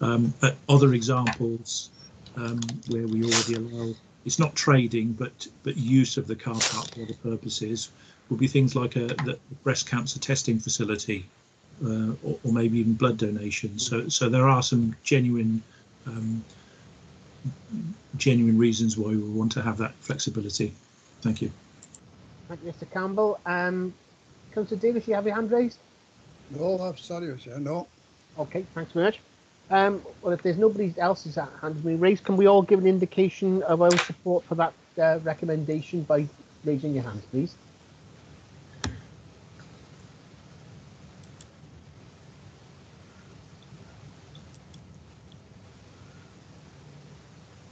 Um, other examples um, where we already allow it's not trading, but but use of the car park for other purposes would be things like a the breast cancer testing facility, uh, or, or maybe even blood donation. So so there are some genuine um, genuine reasons why we want to have that flexibility. Thank you. Thank you, Mr. Campbell. Um, Councillor Davis, you have your hand raised? No, I'm sorry, sir, no. Okay, thanks very much. Um, well, if there's nobody else's hand being raised, can we all give an indication of our support for that uh, recommendation by raising your hands, please?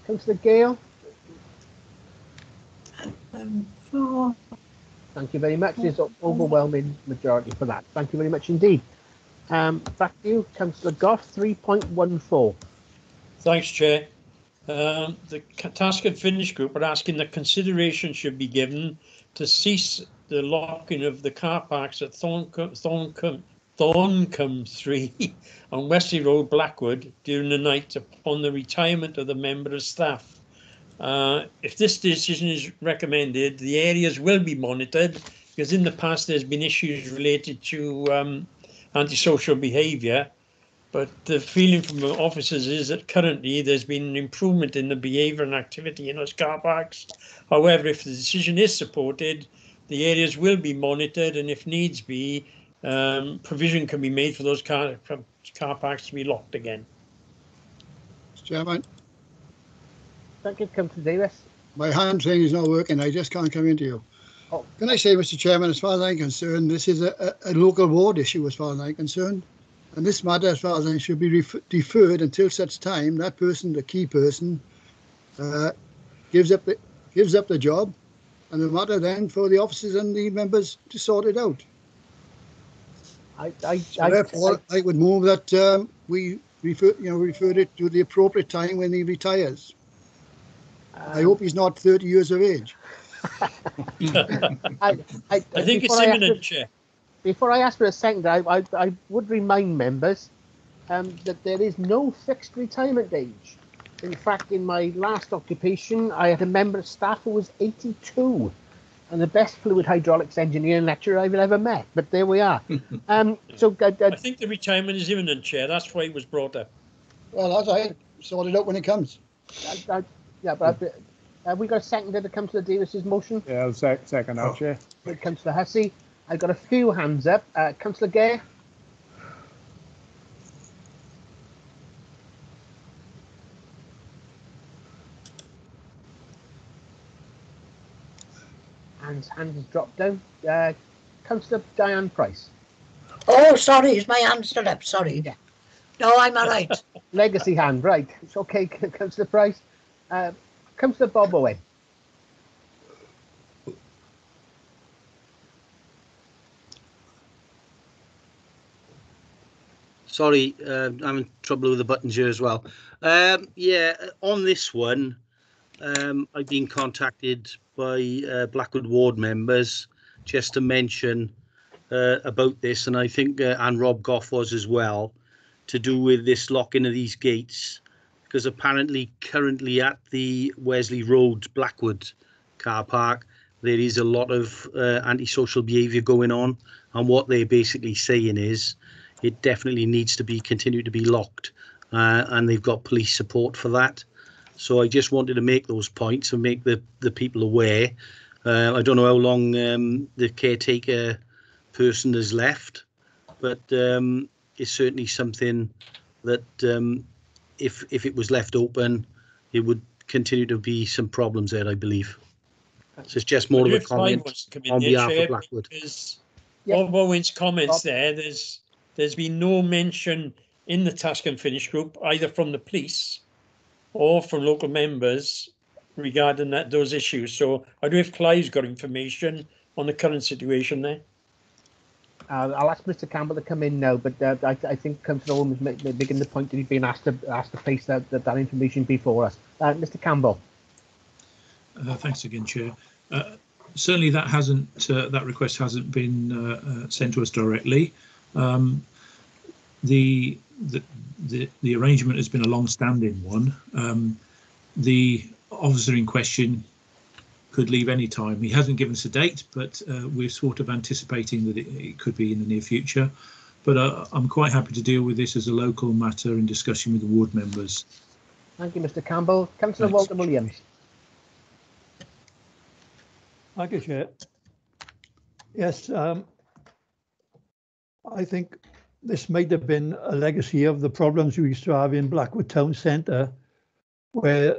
Councillor Gale, Um, for, thank you very much. There's an overwhelming majority for that. Thank you very much indeed. Um, back to you, Councillor Goff, 3.14. Thanks, Chair. Um, the task and finish group are asking that consideration should be given to cease the locking of the car parks at Thorncombe, Thorncombe, Thorncombe 3 on Wesley Road, Blackwood during the night upon the retirement of the member of staff. Uh, if this decision is recommended, the areas will be monitored because in the past there's been issues related to um, antisocial behaviour. But the feeling from the officers is that currently there's been an improvement in the behaviour and activity in those car parks. However, if the decision is supported, the areas will be monitored and if needs be, um, provision can be made for those car, car parks to be locked again. Chairman, Thank you, Councillor Davis. my hand thing is not working. I just can't come into you. Oh. Can I say, Mr. Chairman, as far as I'm concerned, this is a, a, a local ward issue as far as I'm concerned. And this matter, as far as I should be deferred until such time that person, the key person, uh, gives up the gives up the job, and the matter then for the officers and the members to sort it out. I, I, So I, therefore, I, would move that um, we refer, you know, refer it to the appropriate time when he retires. I hope he's not 30 years of age. I, I, I think it's before I ask imminent, for- Chair. Before I ask for a second, I, I, I would remind members um, that there is no fixed retirement age. In fact, in my last occupation, I had a member of staff who was 82 and the best fluid hydraulics engineering lecturer I've ever met. But there we are. Um, so, uh, uh, I think the retirement is imminent, Chair. That's why it was brought up. Well, that's I sort it out when it comes. I, I, yeah, but uh, have we got a second to Councillor Davis's motion? Yeah, I'll sec- second that, Chair. With Councillor Hussey. I've got a few hands up. Uh, Councillor Gay? Hands, hands has dropped down. Uh, Councillor Diane Price. Oh, sorry, is my hand still up? Sorry. No, I'm all right. Legacy hand, right. It's okay, Councillor Price. Uh, Councillor Bob Owen. Sorry, uh, I'm having trouble with the buttons here as well. Um, yeah, on this one, um, I've been contacted by uh, Blackwood Ward members just to mention uh, about this, and I think uh, and Rob Goff was as well, to do with this locking of these gates, because apparently currently at the Wesley Road Blackwood car park, there is a lot of uh, antisocial behaviour going on, and what they're basically saying is it definitely needs to be continued to be locked, uh, and they've got police support for that. So I just wanted to make those points and make the the people aware. Uh, I don't know how long um, the caretaker person has left, but um, it's certainly something that um, if if it was left open, it would continue to be some problems there. I believe. So it's just more of a comment wants to come in on there, behalf of Blackwood. because Bob Owen's comments there, there's there's been no mention in the task and finish group either from the police or from local members regarding that those issues. So I don't know if Clive's got information on the current situation there. Uh, I'll ask Mr. Campbell to come in now, but uh, I, I think was ma- ma- making the point that he's been asked to asked to place that, that, that information before us. Uh, Mr. Campbell. Uh, thanks again, Chair. Uh, certainly, that hasn't uh, that request hasn't been sent to us directly. Um, the, the the the arrangement has been a long-standing one. Um, the officer in question could leave any time. He hasn't given us a date, but uh, we're sort of anticipating that it, it could be in the near future. But uh, I'm quite happy to deal with this as a local matter in discussion with the ward members. Thank you, Mr. Campbell. Councillor Walter Williams. Thank you, Chair. Yes, um, I think this might have been a legacy of the problems we used to have in Blackwood Town Centre, where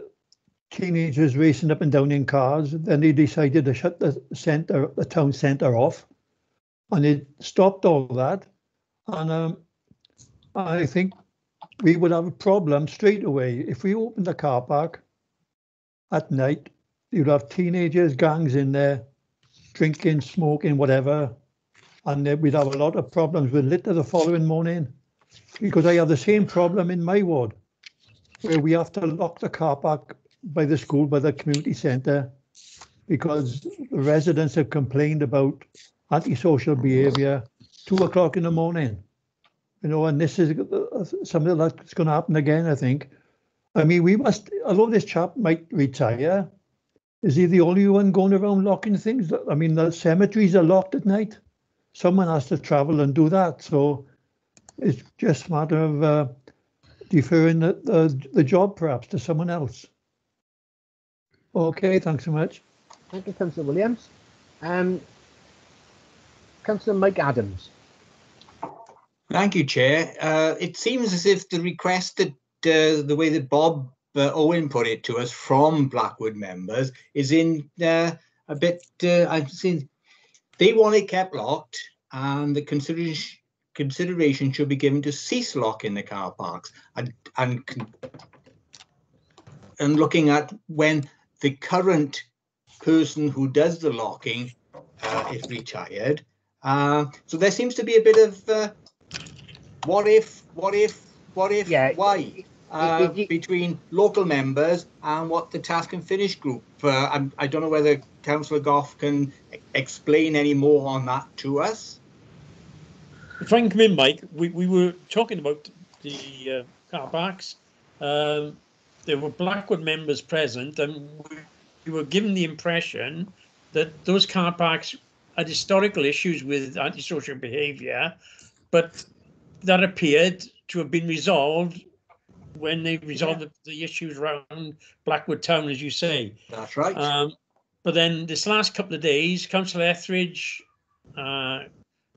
teenagers racing up and down in cars. Then they decided to shut the centre, the town centre off, and it stopped all that. And um, I think we would have a problem straight away if we opened the car park at night. You'd have teenagers, gangs in there, drinking, smoking, whatever, and then we'd have a lot of problems with litter the following morning. Because I have the same problem in my ward, where we have to lock the car park by the school, by the community centre, because the residents have complained about antisocial behaviour two o'clock in the morning. You know, and this is uh, something that's going to happen again, I think. I mean, we must, although this chap might retire, is he the only one going around locking things? I mean, the cemeteries are locked at night. Someone has to travel and do that. So it's just a matter of uh, deferring the, the, the job perhaps to someone else. Okay, thanks so much. Thank you, Councillor Williams. Um, Councillor Mike Adams. Thank you, Chair. Uh, it seems as if the request that uh, the way that Bob uh, Owen put it to us from Blackwood members is in uh, a bit. Uh, I've seen they want it kept locked, and the consideration consideration should be given to cease locking the car parks and and and looking at when the current person who does the locking uh, is retired. Uh, so there seems to be a bit of uh, what if, what if, what if, Yeah. why uh, between local members and what the task and finish group. Uh, I'm, I don't know whether Councillor Goff can explain any more on that to us. If I can come in, Mike, we, we were talking about the uh, car parks. Um, there were Blackwood members present, and we, we were given the impression that those car parks had historical issues with antisocial behaviour, but that appeared to have been resolved when they resolved the, the issues around Blackwood Town, as you say. That's right. Um, but then this last couple of days, Councillor Etheridge, uh,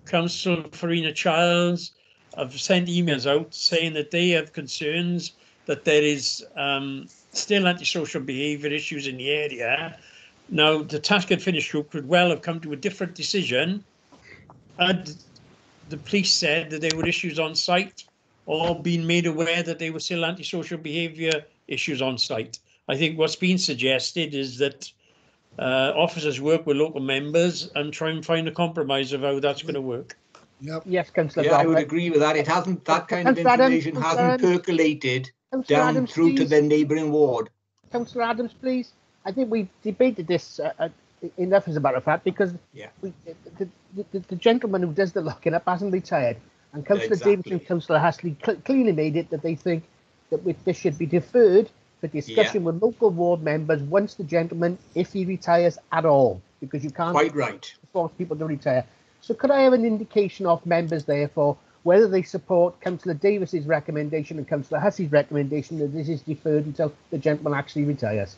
Councillor Farina-Childs have sent emails out saying that they have concerns that there is um, still antisocial behaviour issues in the area. Now, the task and finish group could well have come to a different decision had the police said that there were issues on site or been made aware that there were still antisocial behaviour issues on site. I think what's been suggested is that uh, officers work with local members and try and find a compromise of how that's going to work. Yep. Yes, Councillor Yeah, I would agree with that. It hasn't, that kind of Councillor Adams, information hasn't Councillor- percolated Councillor down Adams, through to please. the neighbouring ward. Councillor Adams, please. I think we've debated this uh, uh, enough, as a matter of fact, because Yeah. we, the, the, the, gentleman who does the locking up hasn't retired, and Councillor Exactly. Davis and Councillor Hussey cl- clearly made it that they think that we, this should be deferred for discussion with local ward members once the gentleman, if he retires at all, because you can't Quite right. force people to retire. So could I have an indication of members therefore whether they support Councillor Davis's recommendation and Councillor Hussey's recommendation that this is deferred until the gentleman actually retires?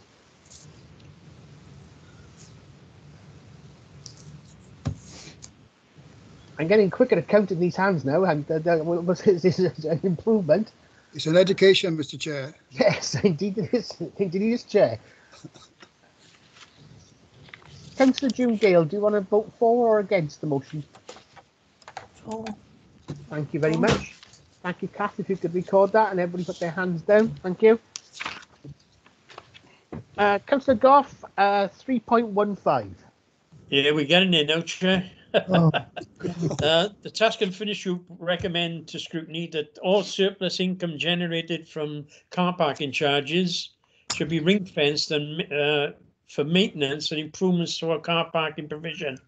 I'm getting quicker at counting these hands now, and uh, uh, this is an improvement. It's an education, Mr. Chair. Yes, indeed it is. Indeed it is, Chair. Councillor June Gale, do you want to vote for or against the motion? Thank you very much. Thank you, Kath, if you could record that and everybody put their hands down. Thank you. Uh, Councillor Goff, uh, 3.15. Yeah, we're getting there now, Chair. Oh. Uh, the task and finish group recommend to scrutiny that all surplus income generated from car parking charges should be ring fenced and uh, for maintenance and improvements to our car parking provision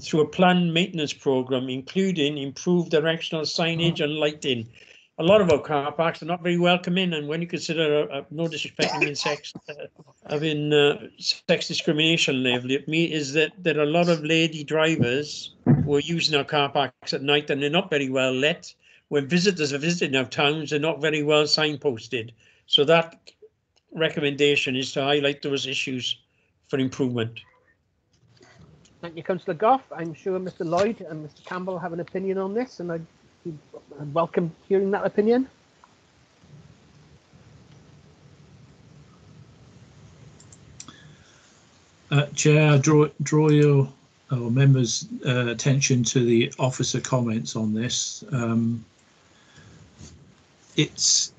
through a planned maintenance program, including improved directional signage and lighting. A lot of our car parks are not very welcoming, and when you consider, uh, uh, no disrespect, I mean sex, uh, having uh, sex discrimination level at me is that there are a lot of lady drivers who are using our car parks at night and they're not very well lit. When visitors are visiting our towns, they're not very well signposted. So that recommendation is to highlight those issues for improvement. Thank you, Councillor Goff. I'm sure Mr. Lloyd and Mr. Campbell have an opinion on this, and I'd welcome hearing that opinion. Uh, Chair, I draw draw your or members' uh, attention to the officer comments on this. Um, it's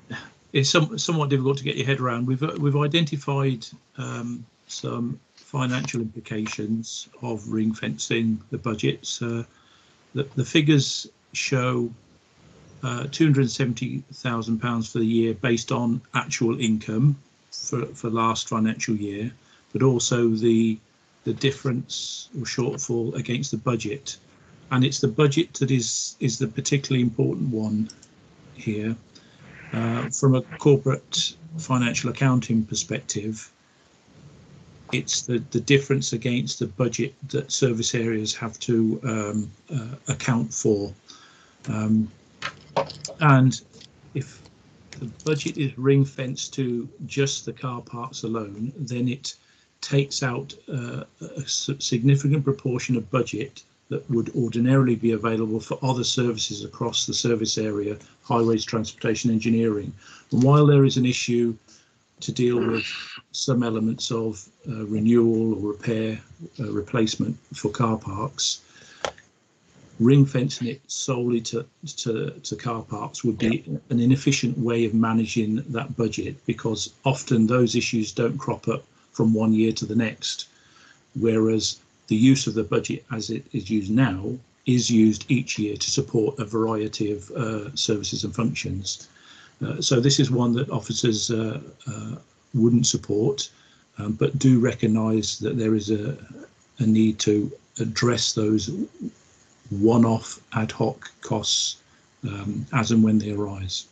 it's some, somewhat difficult to get your head around. We've we've identified um, some financial implications of ring fencing the budgets. Uh, the, the figures show uh, £270,000 for the year based on actual income for, for last financial year, but also the the difference or shortfall against the budget. And it's the budget that is is the particularly important one here. Uh, from a corporate financial accounting perspective, it's the, the difference against the budget that service areas have to um, uh, account for. Um, and if the budget is ring fenced to just the car parks alone, then it takes out uh, a significant proportion of budget that would ordinarily be available for other services across the service area, highways, transportation, engineering. And while there is an issue to deal with some elements of uh, renewal or repair, uh, replacement for car parks, ring fencing it solely to, to, to car parks would be an inefficient way of managing that budget because often those issues don't crop up from one year to the next, whereas the use of the budget as it is used now is used each year to support a variety of uh, services and functions. Uh, so this is one that officers uh, uh wouldn't support, um, but do recognise that there is a, a need to address those one-off ad hoc costs um, as and when they arise.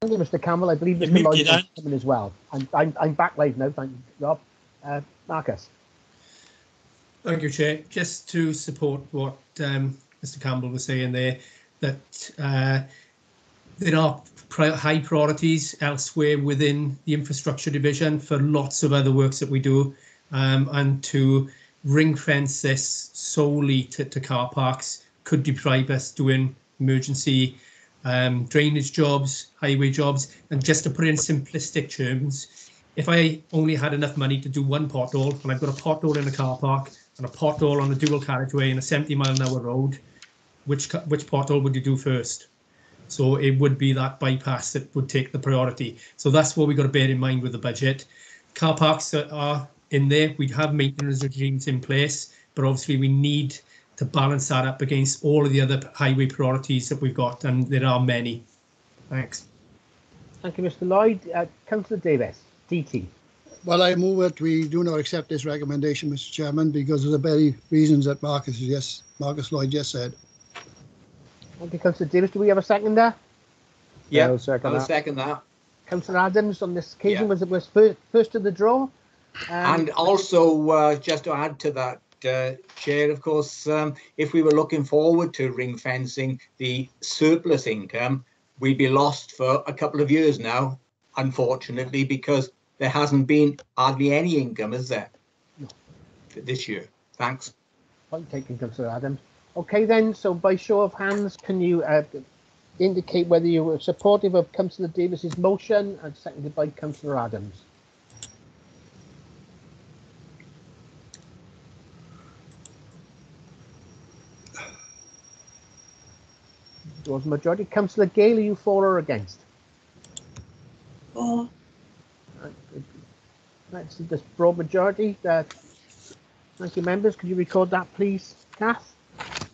Thank you, Mr. Campbell. I believe Mr. Lloyd is coming as well. I'm, I'm, I'm back live now. Thank you, Rob. Uh, Marcus. Thank you, Chair. Just to support what um, Mr. Campbell was saying there, that uh, there are high priorities elsewhere within the infrastructure division for lots of other works that we do um, and to ring fence this solely to, to car parks could deprive us doing emergency um, drainage jobs, highway jobs, and just to put it in simplistic terms, if I only had enough money to do one pothole, and I've got a pothole in a car park and a pothole on a dual carriageway in a 70 mile an hour road, which which pothole would you do first? So it would be that bypass that would take the priority. So that's what we've got to bear in mind with the budget. Car parks are in there. We have maintenance regimes in place, but obviously we need to balance that up against all of the other highway priorities that we've got, and there are many. Thanks. Thank you, Mr. Lloyd. Uh, Councillor Davis, DT. Well, I move that we do not accept this recommendation, Mr. Chairman, because of the very reasons that Marcus yes, Marcus Lloyd just said. Thank you, Councillor Davis. Do we have a second there? Yeah, I'll second I'll that. second that. Councillor Adams on this occasion Yeah. was it was first, first to the draw. Um, And also, uh, just to add to that, uh, Chair, of course, um, if we were looking forward to ring fencing the surplus income, we'd be lost for a couple of years now, unfortunately, because there hasn't been hardly any income, is there, this year? Thanks. Point taken, Councillor Adams. Okay, then. So by show of hands, can you uh, indicate whether you were supportive of Councillor Davis's motion and seconded by Councillor Adams? There was majority. Councillor Gale, are you for or against? For. That's this broad majority. Uh, thank you, members. Could you record that, please, Kath?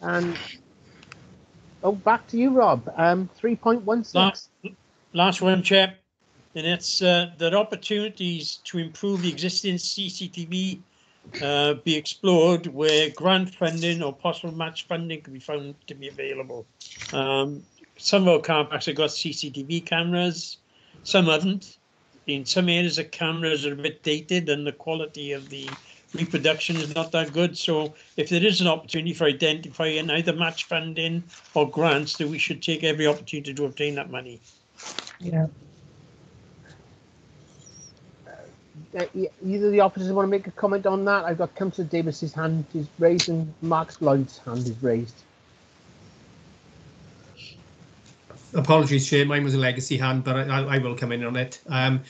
And oh, back to you, Rob. Um, three point one six. Last, last one, Chair. And it's uh, that opportunities to improve the existing CCTV uh, be explored where grant funding or possible match funding can be found to be available. Um, some of our car parks have got CCTV cameras, some haven't. In some areas, the cameras are a bit dated and the quality of the reproduction is not that good. So if there is an opportunity for identifying either match funding or grants, then we should take every opportunity to obtain that money. Yeah. Uh, either the officers want to make a comment on that? I've got Councillor Davis's hand is raised and Mark Lloyd's hand is raised. Apologies, Chair. Mine was a legacy hand, but I, I I will come in on it. Um,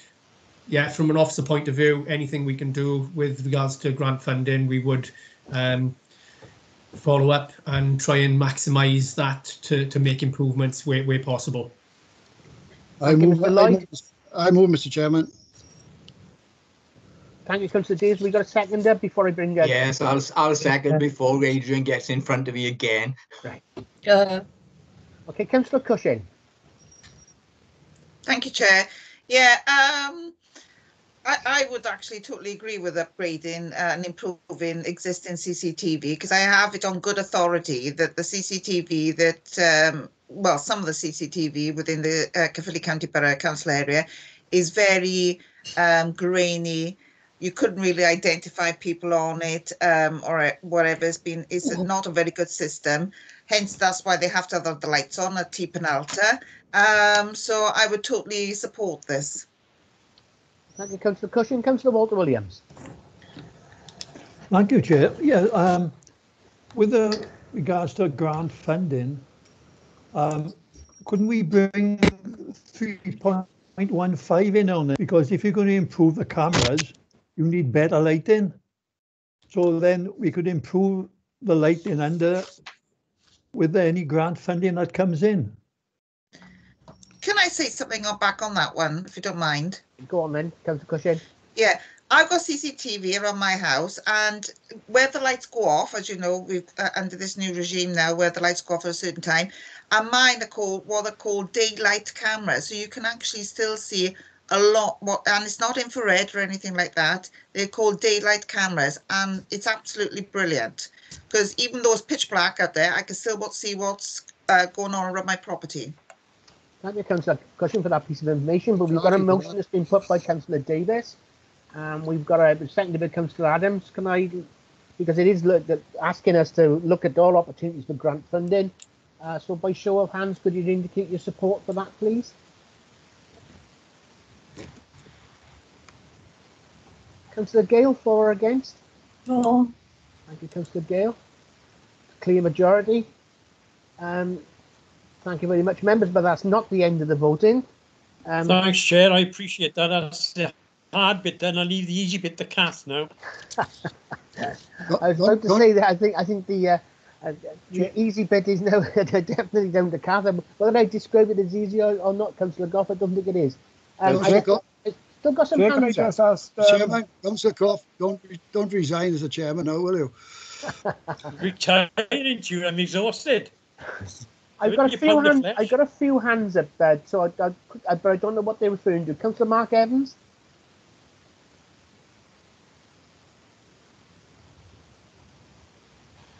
yeah, from an officer point of view, anything we can do with regards to grant funding, we would um, follow up and try and maximise that to, to make improvements where, where possible. I move, I move, I move, Mr. Chairman. Thank you, Councillor Davies. We got a seconder before I bring. Uh, Yes, I'll, I'll second before Adrian gets in front of me again. Right. Okay, Councillor Cushing. Thank you, Chair. Yeah, um, I, I would actually totally agree with upgrading uh, and improving existing CCTV because I have it on good authority that the CCTV that, um, well, some of the CCTV within the uh, Caerphilly County Borough Council area is very um, grainy. You couldn't really identify people on it um, or whatever. It's been, it's not a very good system. Hence, that's why they have to have the lights on at Tŷ Penallta. Um, so I would totally support this. Thank you, Councillor Cushing. Councillor Walter Williams. Thank you, Chair. Yeah, um, with the regards to grant funding, um, couldn't we bring 3.15 in on it? Because if you're going to improve the cameras, you need better lighting. So then we could improve the lighting under with any grant funding that comes in. Can I say something on back on that one, if you don't mind? Go on then, Councillor Cushing. Yeah, I've got CCTV around my house, and where the lights go off, as you know, we've uh, under this new regime now, where the lights go off at a certain time, and mine are called what are called daylight cameras, so you can actually still see a lot more, and it's not infrared or anything like that. They're called daylight cameras, and it's absolutely brilliant because even though it's pitch black out there, I can still see what's uh, going on around my property. Thank you, Councillor Cushing, for that piece of information. But we've got a motion that's been put by Councillor Davis. Um, we've got a second by Councillor Adams. Can I, because it is look, asking us to look at all opportunities for grant funding. Uh, so by show of hands, could you indicate your support for that, please? Councillor Gale, for or against? For. Thank you, Councillor Gale. Clear majority. Um, thank you very much, members, but that's not the end of the voting. Um, Thanks, Chair. I appreciate that. That's the hard bit. Then I leave the easy bit to Kath now. I was about to say that I think I think the, uh, uh, the easy bit is now definitely down to Catherine. Whether I describe it as easy or, or not, Councillor Goff, I don't think it is. Um, Councillor I, Goff. I still got some Chair, can I hands just ask, um, Chairman, Councillor Croft, don't don't resign as a chairman now, will you? Retiring to you, I'm exhausted. I've got a few hands. I've got a few hands up there, so I, I, I, but I don't know what they're referring to. Councillor Mark Evans.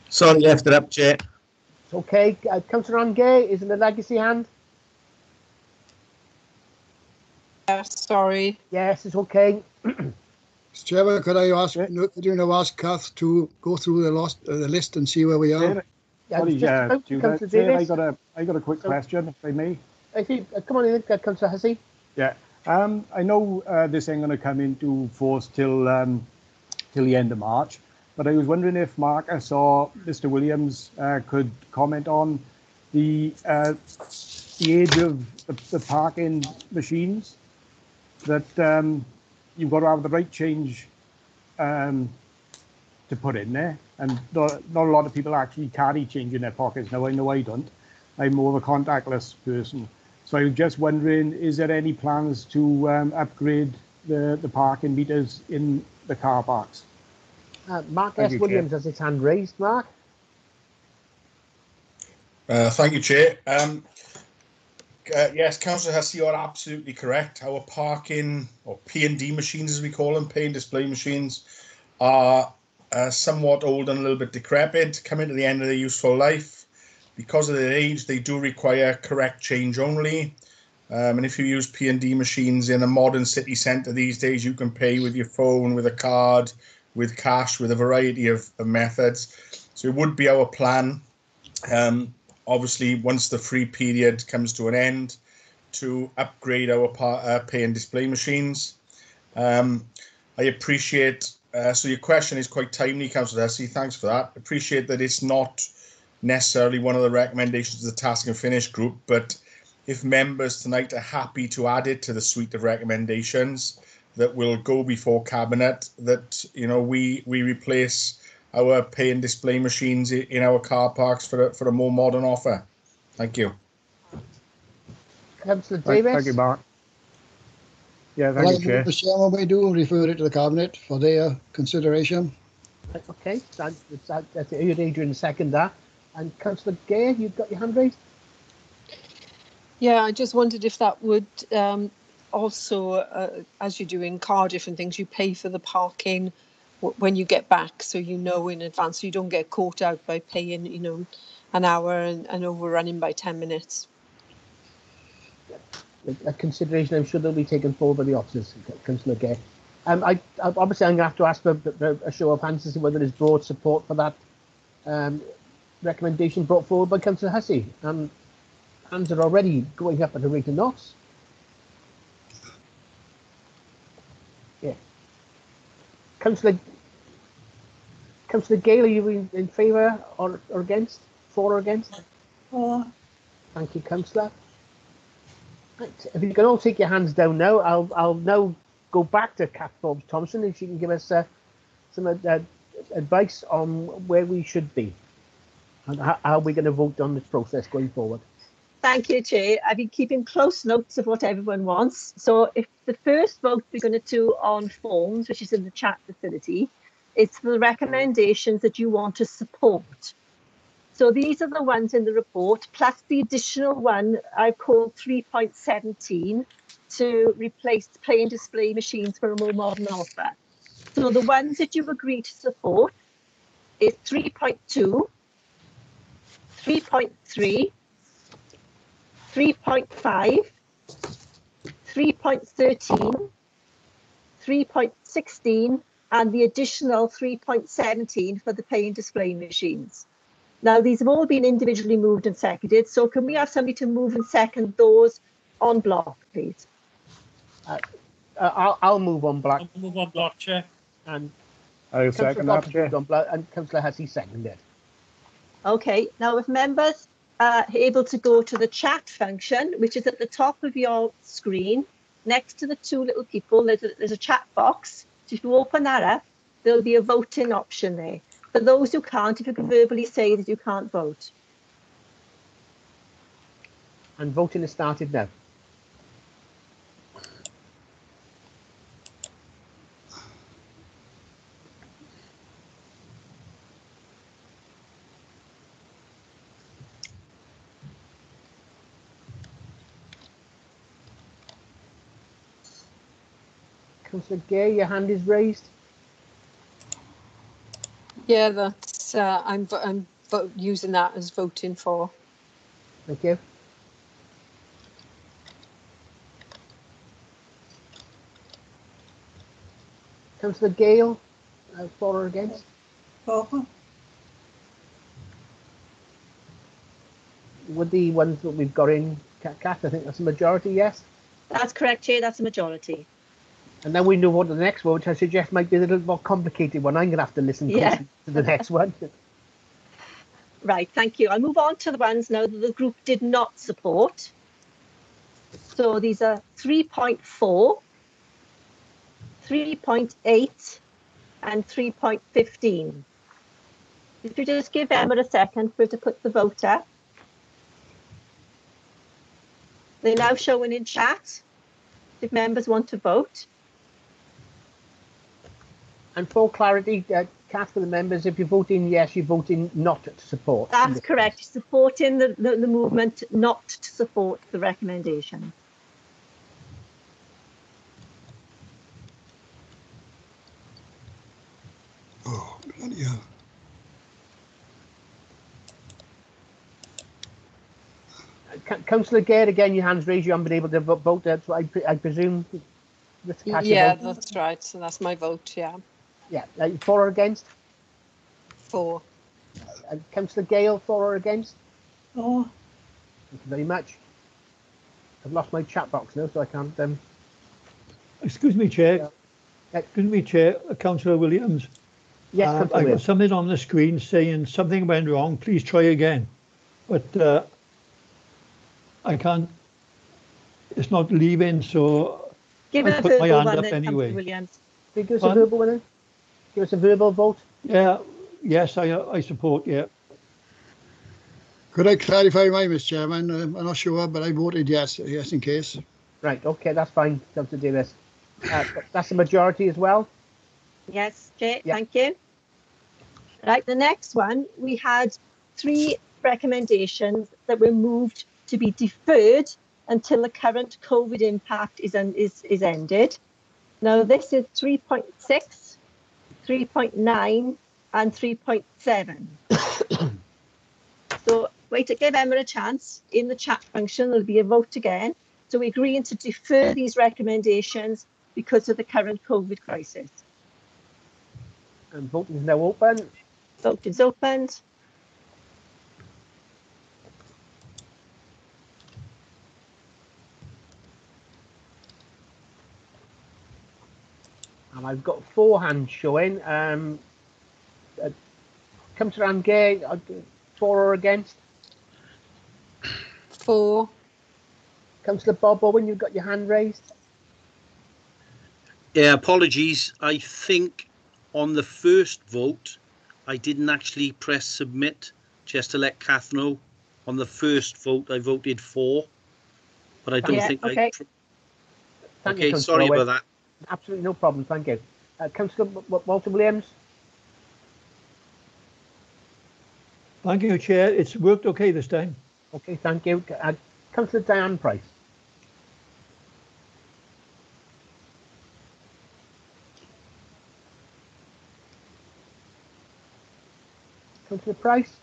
Sorry, left it up, Chair. It's okay. Uh, Councillor Ann Gay is in the legacy hand. Yes, sorry. Yes, it's okay. Mr. Chairman, could I ask, no, could you now ask Kath to go through the lost, uh, the list and see where we are? Chair, Sorry, just about to Judah. Councillor Chair, I got a, I got a quick So- question, if I may. I think, uh, come on in, uh, Councillor Hussey. Yeah, um, I know uh, this ain't going to come into force till um, till the end of March, but I was wondering if Marcus or Mr. Williams uh, could comment on the uh, the age of the, the parking machines that um, you've got to have the right change um, to put in there, and not, not a lot of people actually carry change in their pockets. Now I know I don't. I'm more of a contactless person. So I was just wondering, is there any plans to um, upgrade the, the parking meters in the car parks? Uh, Mark Thank S. you, Williams Chair. has his hand raised. Mark. Uh, thank you, Chair. Um, uh, yes, Councillor Hussey, you're absolutely correct. Our parking or P and D machines, as we call them, pay and display machines, are uh, somewhat old and a little bit decrepit, coming to the end of their useful life. Because of their age, they do require correct change only. Um, and if you use P and D machines in a modern city centre these days, you can pay with your phone, with a card, with cash, with a variety of, of methods. So it would be our plan um, obviously, once the free period comes to an end, to upgrade our uh, pay and display machines. Um, I appreciate. Uh, so your question is quite timely, Councillor Hussey. Thanks for that. Appreciate that it's not necessarily one of the recommendations of the Task and Finish group, but if members tonight are happy to add it to the suite of recommendations that will go before cabinet, that you know we we replace our pay and display machines in our car parks for a, for a more modern offer. Thank you. Councillor Thank, Davis. thank you, Mark. Yeah, Well, thank you, Chair. Mr Chairman, we do refer it to the Cabinet for their consideration. Right, Okay, that's, that's, that's it. Adrian second that. And Councillor Gay, you've got your hand raised? Yeah, I just wondered if that would um, also, uh, as you do in Cardiff and things, you pay for the parking when you get back, so you know in advance, so you don't get caught out by paying, you know, an hour and, and overrunning by 10 minutes. A- consideration I'm sure they'll be taken forward by the officers, Councillor Gay. Um, I, obviously I'm going to have to ask for, for a show of hands to see whether there's broad support for that um, recommendation brought forward by Councillor Hussey. Um, hands are already going up at a rate of knots. Yeah. Councillor Councillor Gale, are you in, in favour or, or against? For or against? For. Thank you, Councillor. If you can all take your hands down now, I'll I'll now go back to Kath Forbes-Thompson and she can give us uh, some uh, uh, advice on where we should be and how, how we're going to vote on this process going forward. Thank you, Chair. I've been keeping close notes of what everyone wants. So if the first vote we're going to do on forms, which is in the chat facility, it's for the recommendations that you want to support. So these are the ones in the report, plus the additional one I've called 3.17 to replace play and display machines for a more modern offer. So the ones that you agree to support is 3.2, 3.3, 3.5, 3.13, 3.16, and the additional 3.17 for the pay and display machines. Now, these have all been individually moved and seconded, so can we have somebody to move and second those on block, please? Uh, I'll, I'll move on black. Move on block, Chair. And I'll Councillor second that, Chair. moved on black and Councillor Hussey seconded. Okay, now if members are able to go to the chat function, which is at the top of your screen, next to the two little people, there's a, there's a chat box. So if you open that up, there'll be a voting option there. For those who can't, if you can verbally say that you can't vote. And voting has started now. Councillor Gay, your hand is raised. Yeah, that's, uh, I'm, I'm using that as voting for. Thank you. Councillor Gale, uh, for or against? For. With the ones that we've got in, Ca- Kath, I think that's a majority, yes? That's correct, Chair, that's a majority. And then we know what the next one, which I suggest might be a little more complicated one. I'm going to have to listen Yeah. to the next one. Right, thank you. I'll move on to the ones now that the group did not support. So these are 3.4, 3.8 and 3.15. If you just give Emma a second for her to put the vote up. They're now showing in chat if members want to vote. And for clarity, uh, Kath, for the members, if you're voting yes, you're voting not to support. That's correct. Supporting the, the, the movement not to support the recommendation. Oh, bloody hell. Councillor Gay, again, your hands raised. You haven't been able to vote. That's what I, pre- I presume. Let's cast your Yeah, vote. that's right. So that's my vote, yeah. Yeah. For or against? For. Uh, Councillor Gale, for or against? For. Thank you very much. I've lost my chat box now, so I can't. Um, Excuse me, Chair. Excuse me, Chair. uh, Councillor Williams. Yes, Uh, Councillor I've got something on the screen saying something went wrong. Please try again. But uh, I can't. It's not leaving, so Give I it put my hand up anyway. Williams. Can you give a Pardon? verbal one then? Give us a verbal vote. Yeah. Yes, I I support. Yeah. Could I clarify mine, Mr Chairman? Um, I'm not sure, but I voted yes, yes in case. Right. Okay, that's fine, Councillor Davis. Uh, that's a majority as well. Yes, Jay, thank you. Right, the next one, we had three recommendations that were moved to be deferred until the current COVID impact is, un- is, is ended. Now, this is 3.6, 3.9, and 3.7. so, wait to give Emma a chance. In the chat function, there'll be a vote again. So, we're agreeing to defer these recommendations because of the current COVID crisis. And voting is now open. Vote is opened. And I've got four hands showing. Um, uh, Councillor Anne Gay, uh, for or against? For. Councillor Bob Owen, you've got your hand raised. Yeah, apologies. I think on the first vote, I didn't actually press submit just to let Kath know. On the first vote, I voted for, but I don't Yeah, think okay. I. Thank Okay, Councillor sorry about that. Absolutely no problem, thank you. Uh, Councillor Walter Williams? Thank you, Chair. It's worked okay this time. Okay, thank you. Uh, Councillor Diane Price? Councillor Price?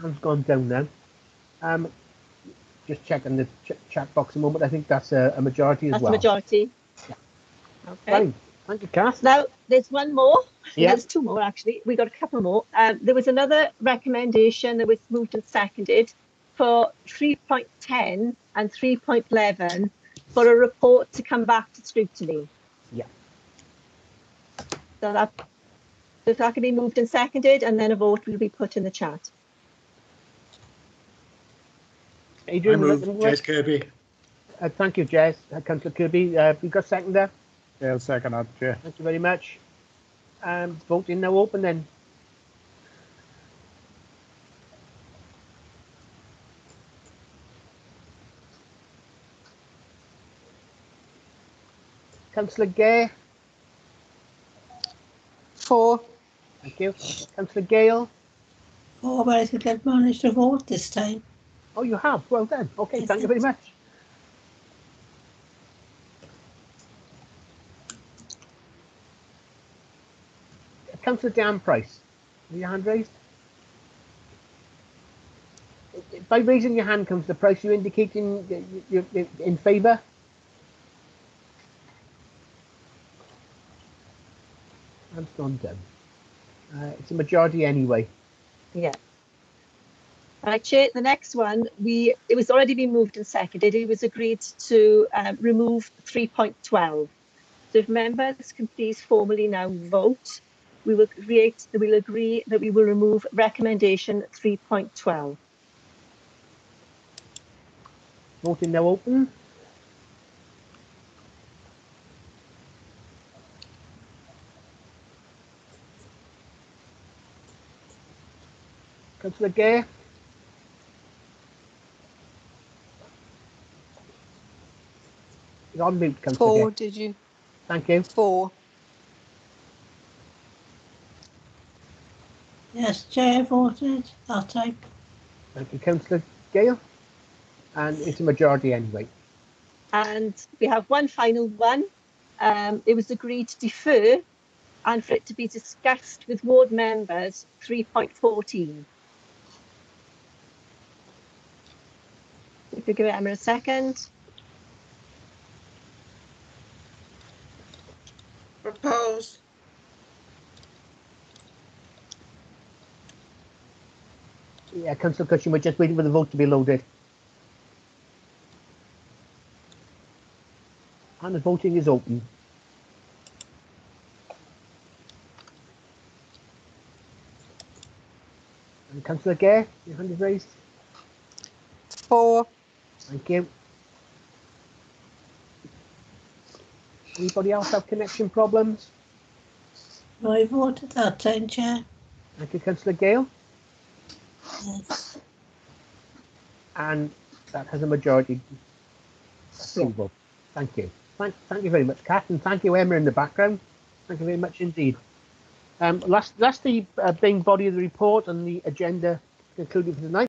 Hand's gone down now. Um, just checking the ch- chat box a moment. I think that's a, a majority as That's well. the majority. Okay. Fine. Thank you, Kath. Now, there's one more. Yeah. There's two more, actually. We got a couple more. Um, there was another recommendation that was moved and seconded for 3.10 and 3.11 for a report to come back to scrutiny. Yeah. So that, so that can be moved and seconded, and then a vote will be put in the chat. Adrian, I move like Gez Kirby. Uh, thank you, Gez. Uh, Councillor Kirby, uh, you got a second there? Yeah, I'll second that, Chair. Thank you very much. Um, voting now open then. Councillor Gay, For. thank you. Councillor Gale. Oh, but I think I've managed to vote this time. Oh, you have. Well done. Okay, thank you very much. Councillor Dan Price, have your hand raised? By raising your hand, Councillor Price, you indicating you're in favour? Hand's gone down. Uh, it's a majority anyway. Yeah. Right, Chair, the next one, we, it was already been moved and seconded. It was agreed to um, remove 3.12. So if members can please formally now vote, we will create, we will agree that we will remove recommendation 3.12. Voting now open. Councillor Gay, you're on mute, Councillor For, Gay. did you? Thank you. Four. Yes, Chair voted that time. Thank you, Councillor Gale. And it's a majority anyway. And we have one final one. Um, it was agreed to defer and for it to be discussed with ward members 3.14. If you give it Emma a second. Propose. Yeah, Councillor Cushing, we're just waiting for the vote to be loaded. And the voting is open. And Councillor Gay, your hand is raised. Four. Thank you. Anybody else have connection problems? No, I voted that time, Chair. Thank you, Councillor Gale. Yes. And that has a majority. suitable. Thank you. Thank, thank you very much, Kath, and thank you, Emma, in the background. Thank you very much indeed. Um, last, that's the uh, main body of the report and the agenda concluded for tonight.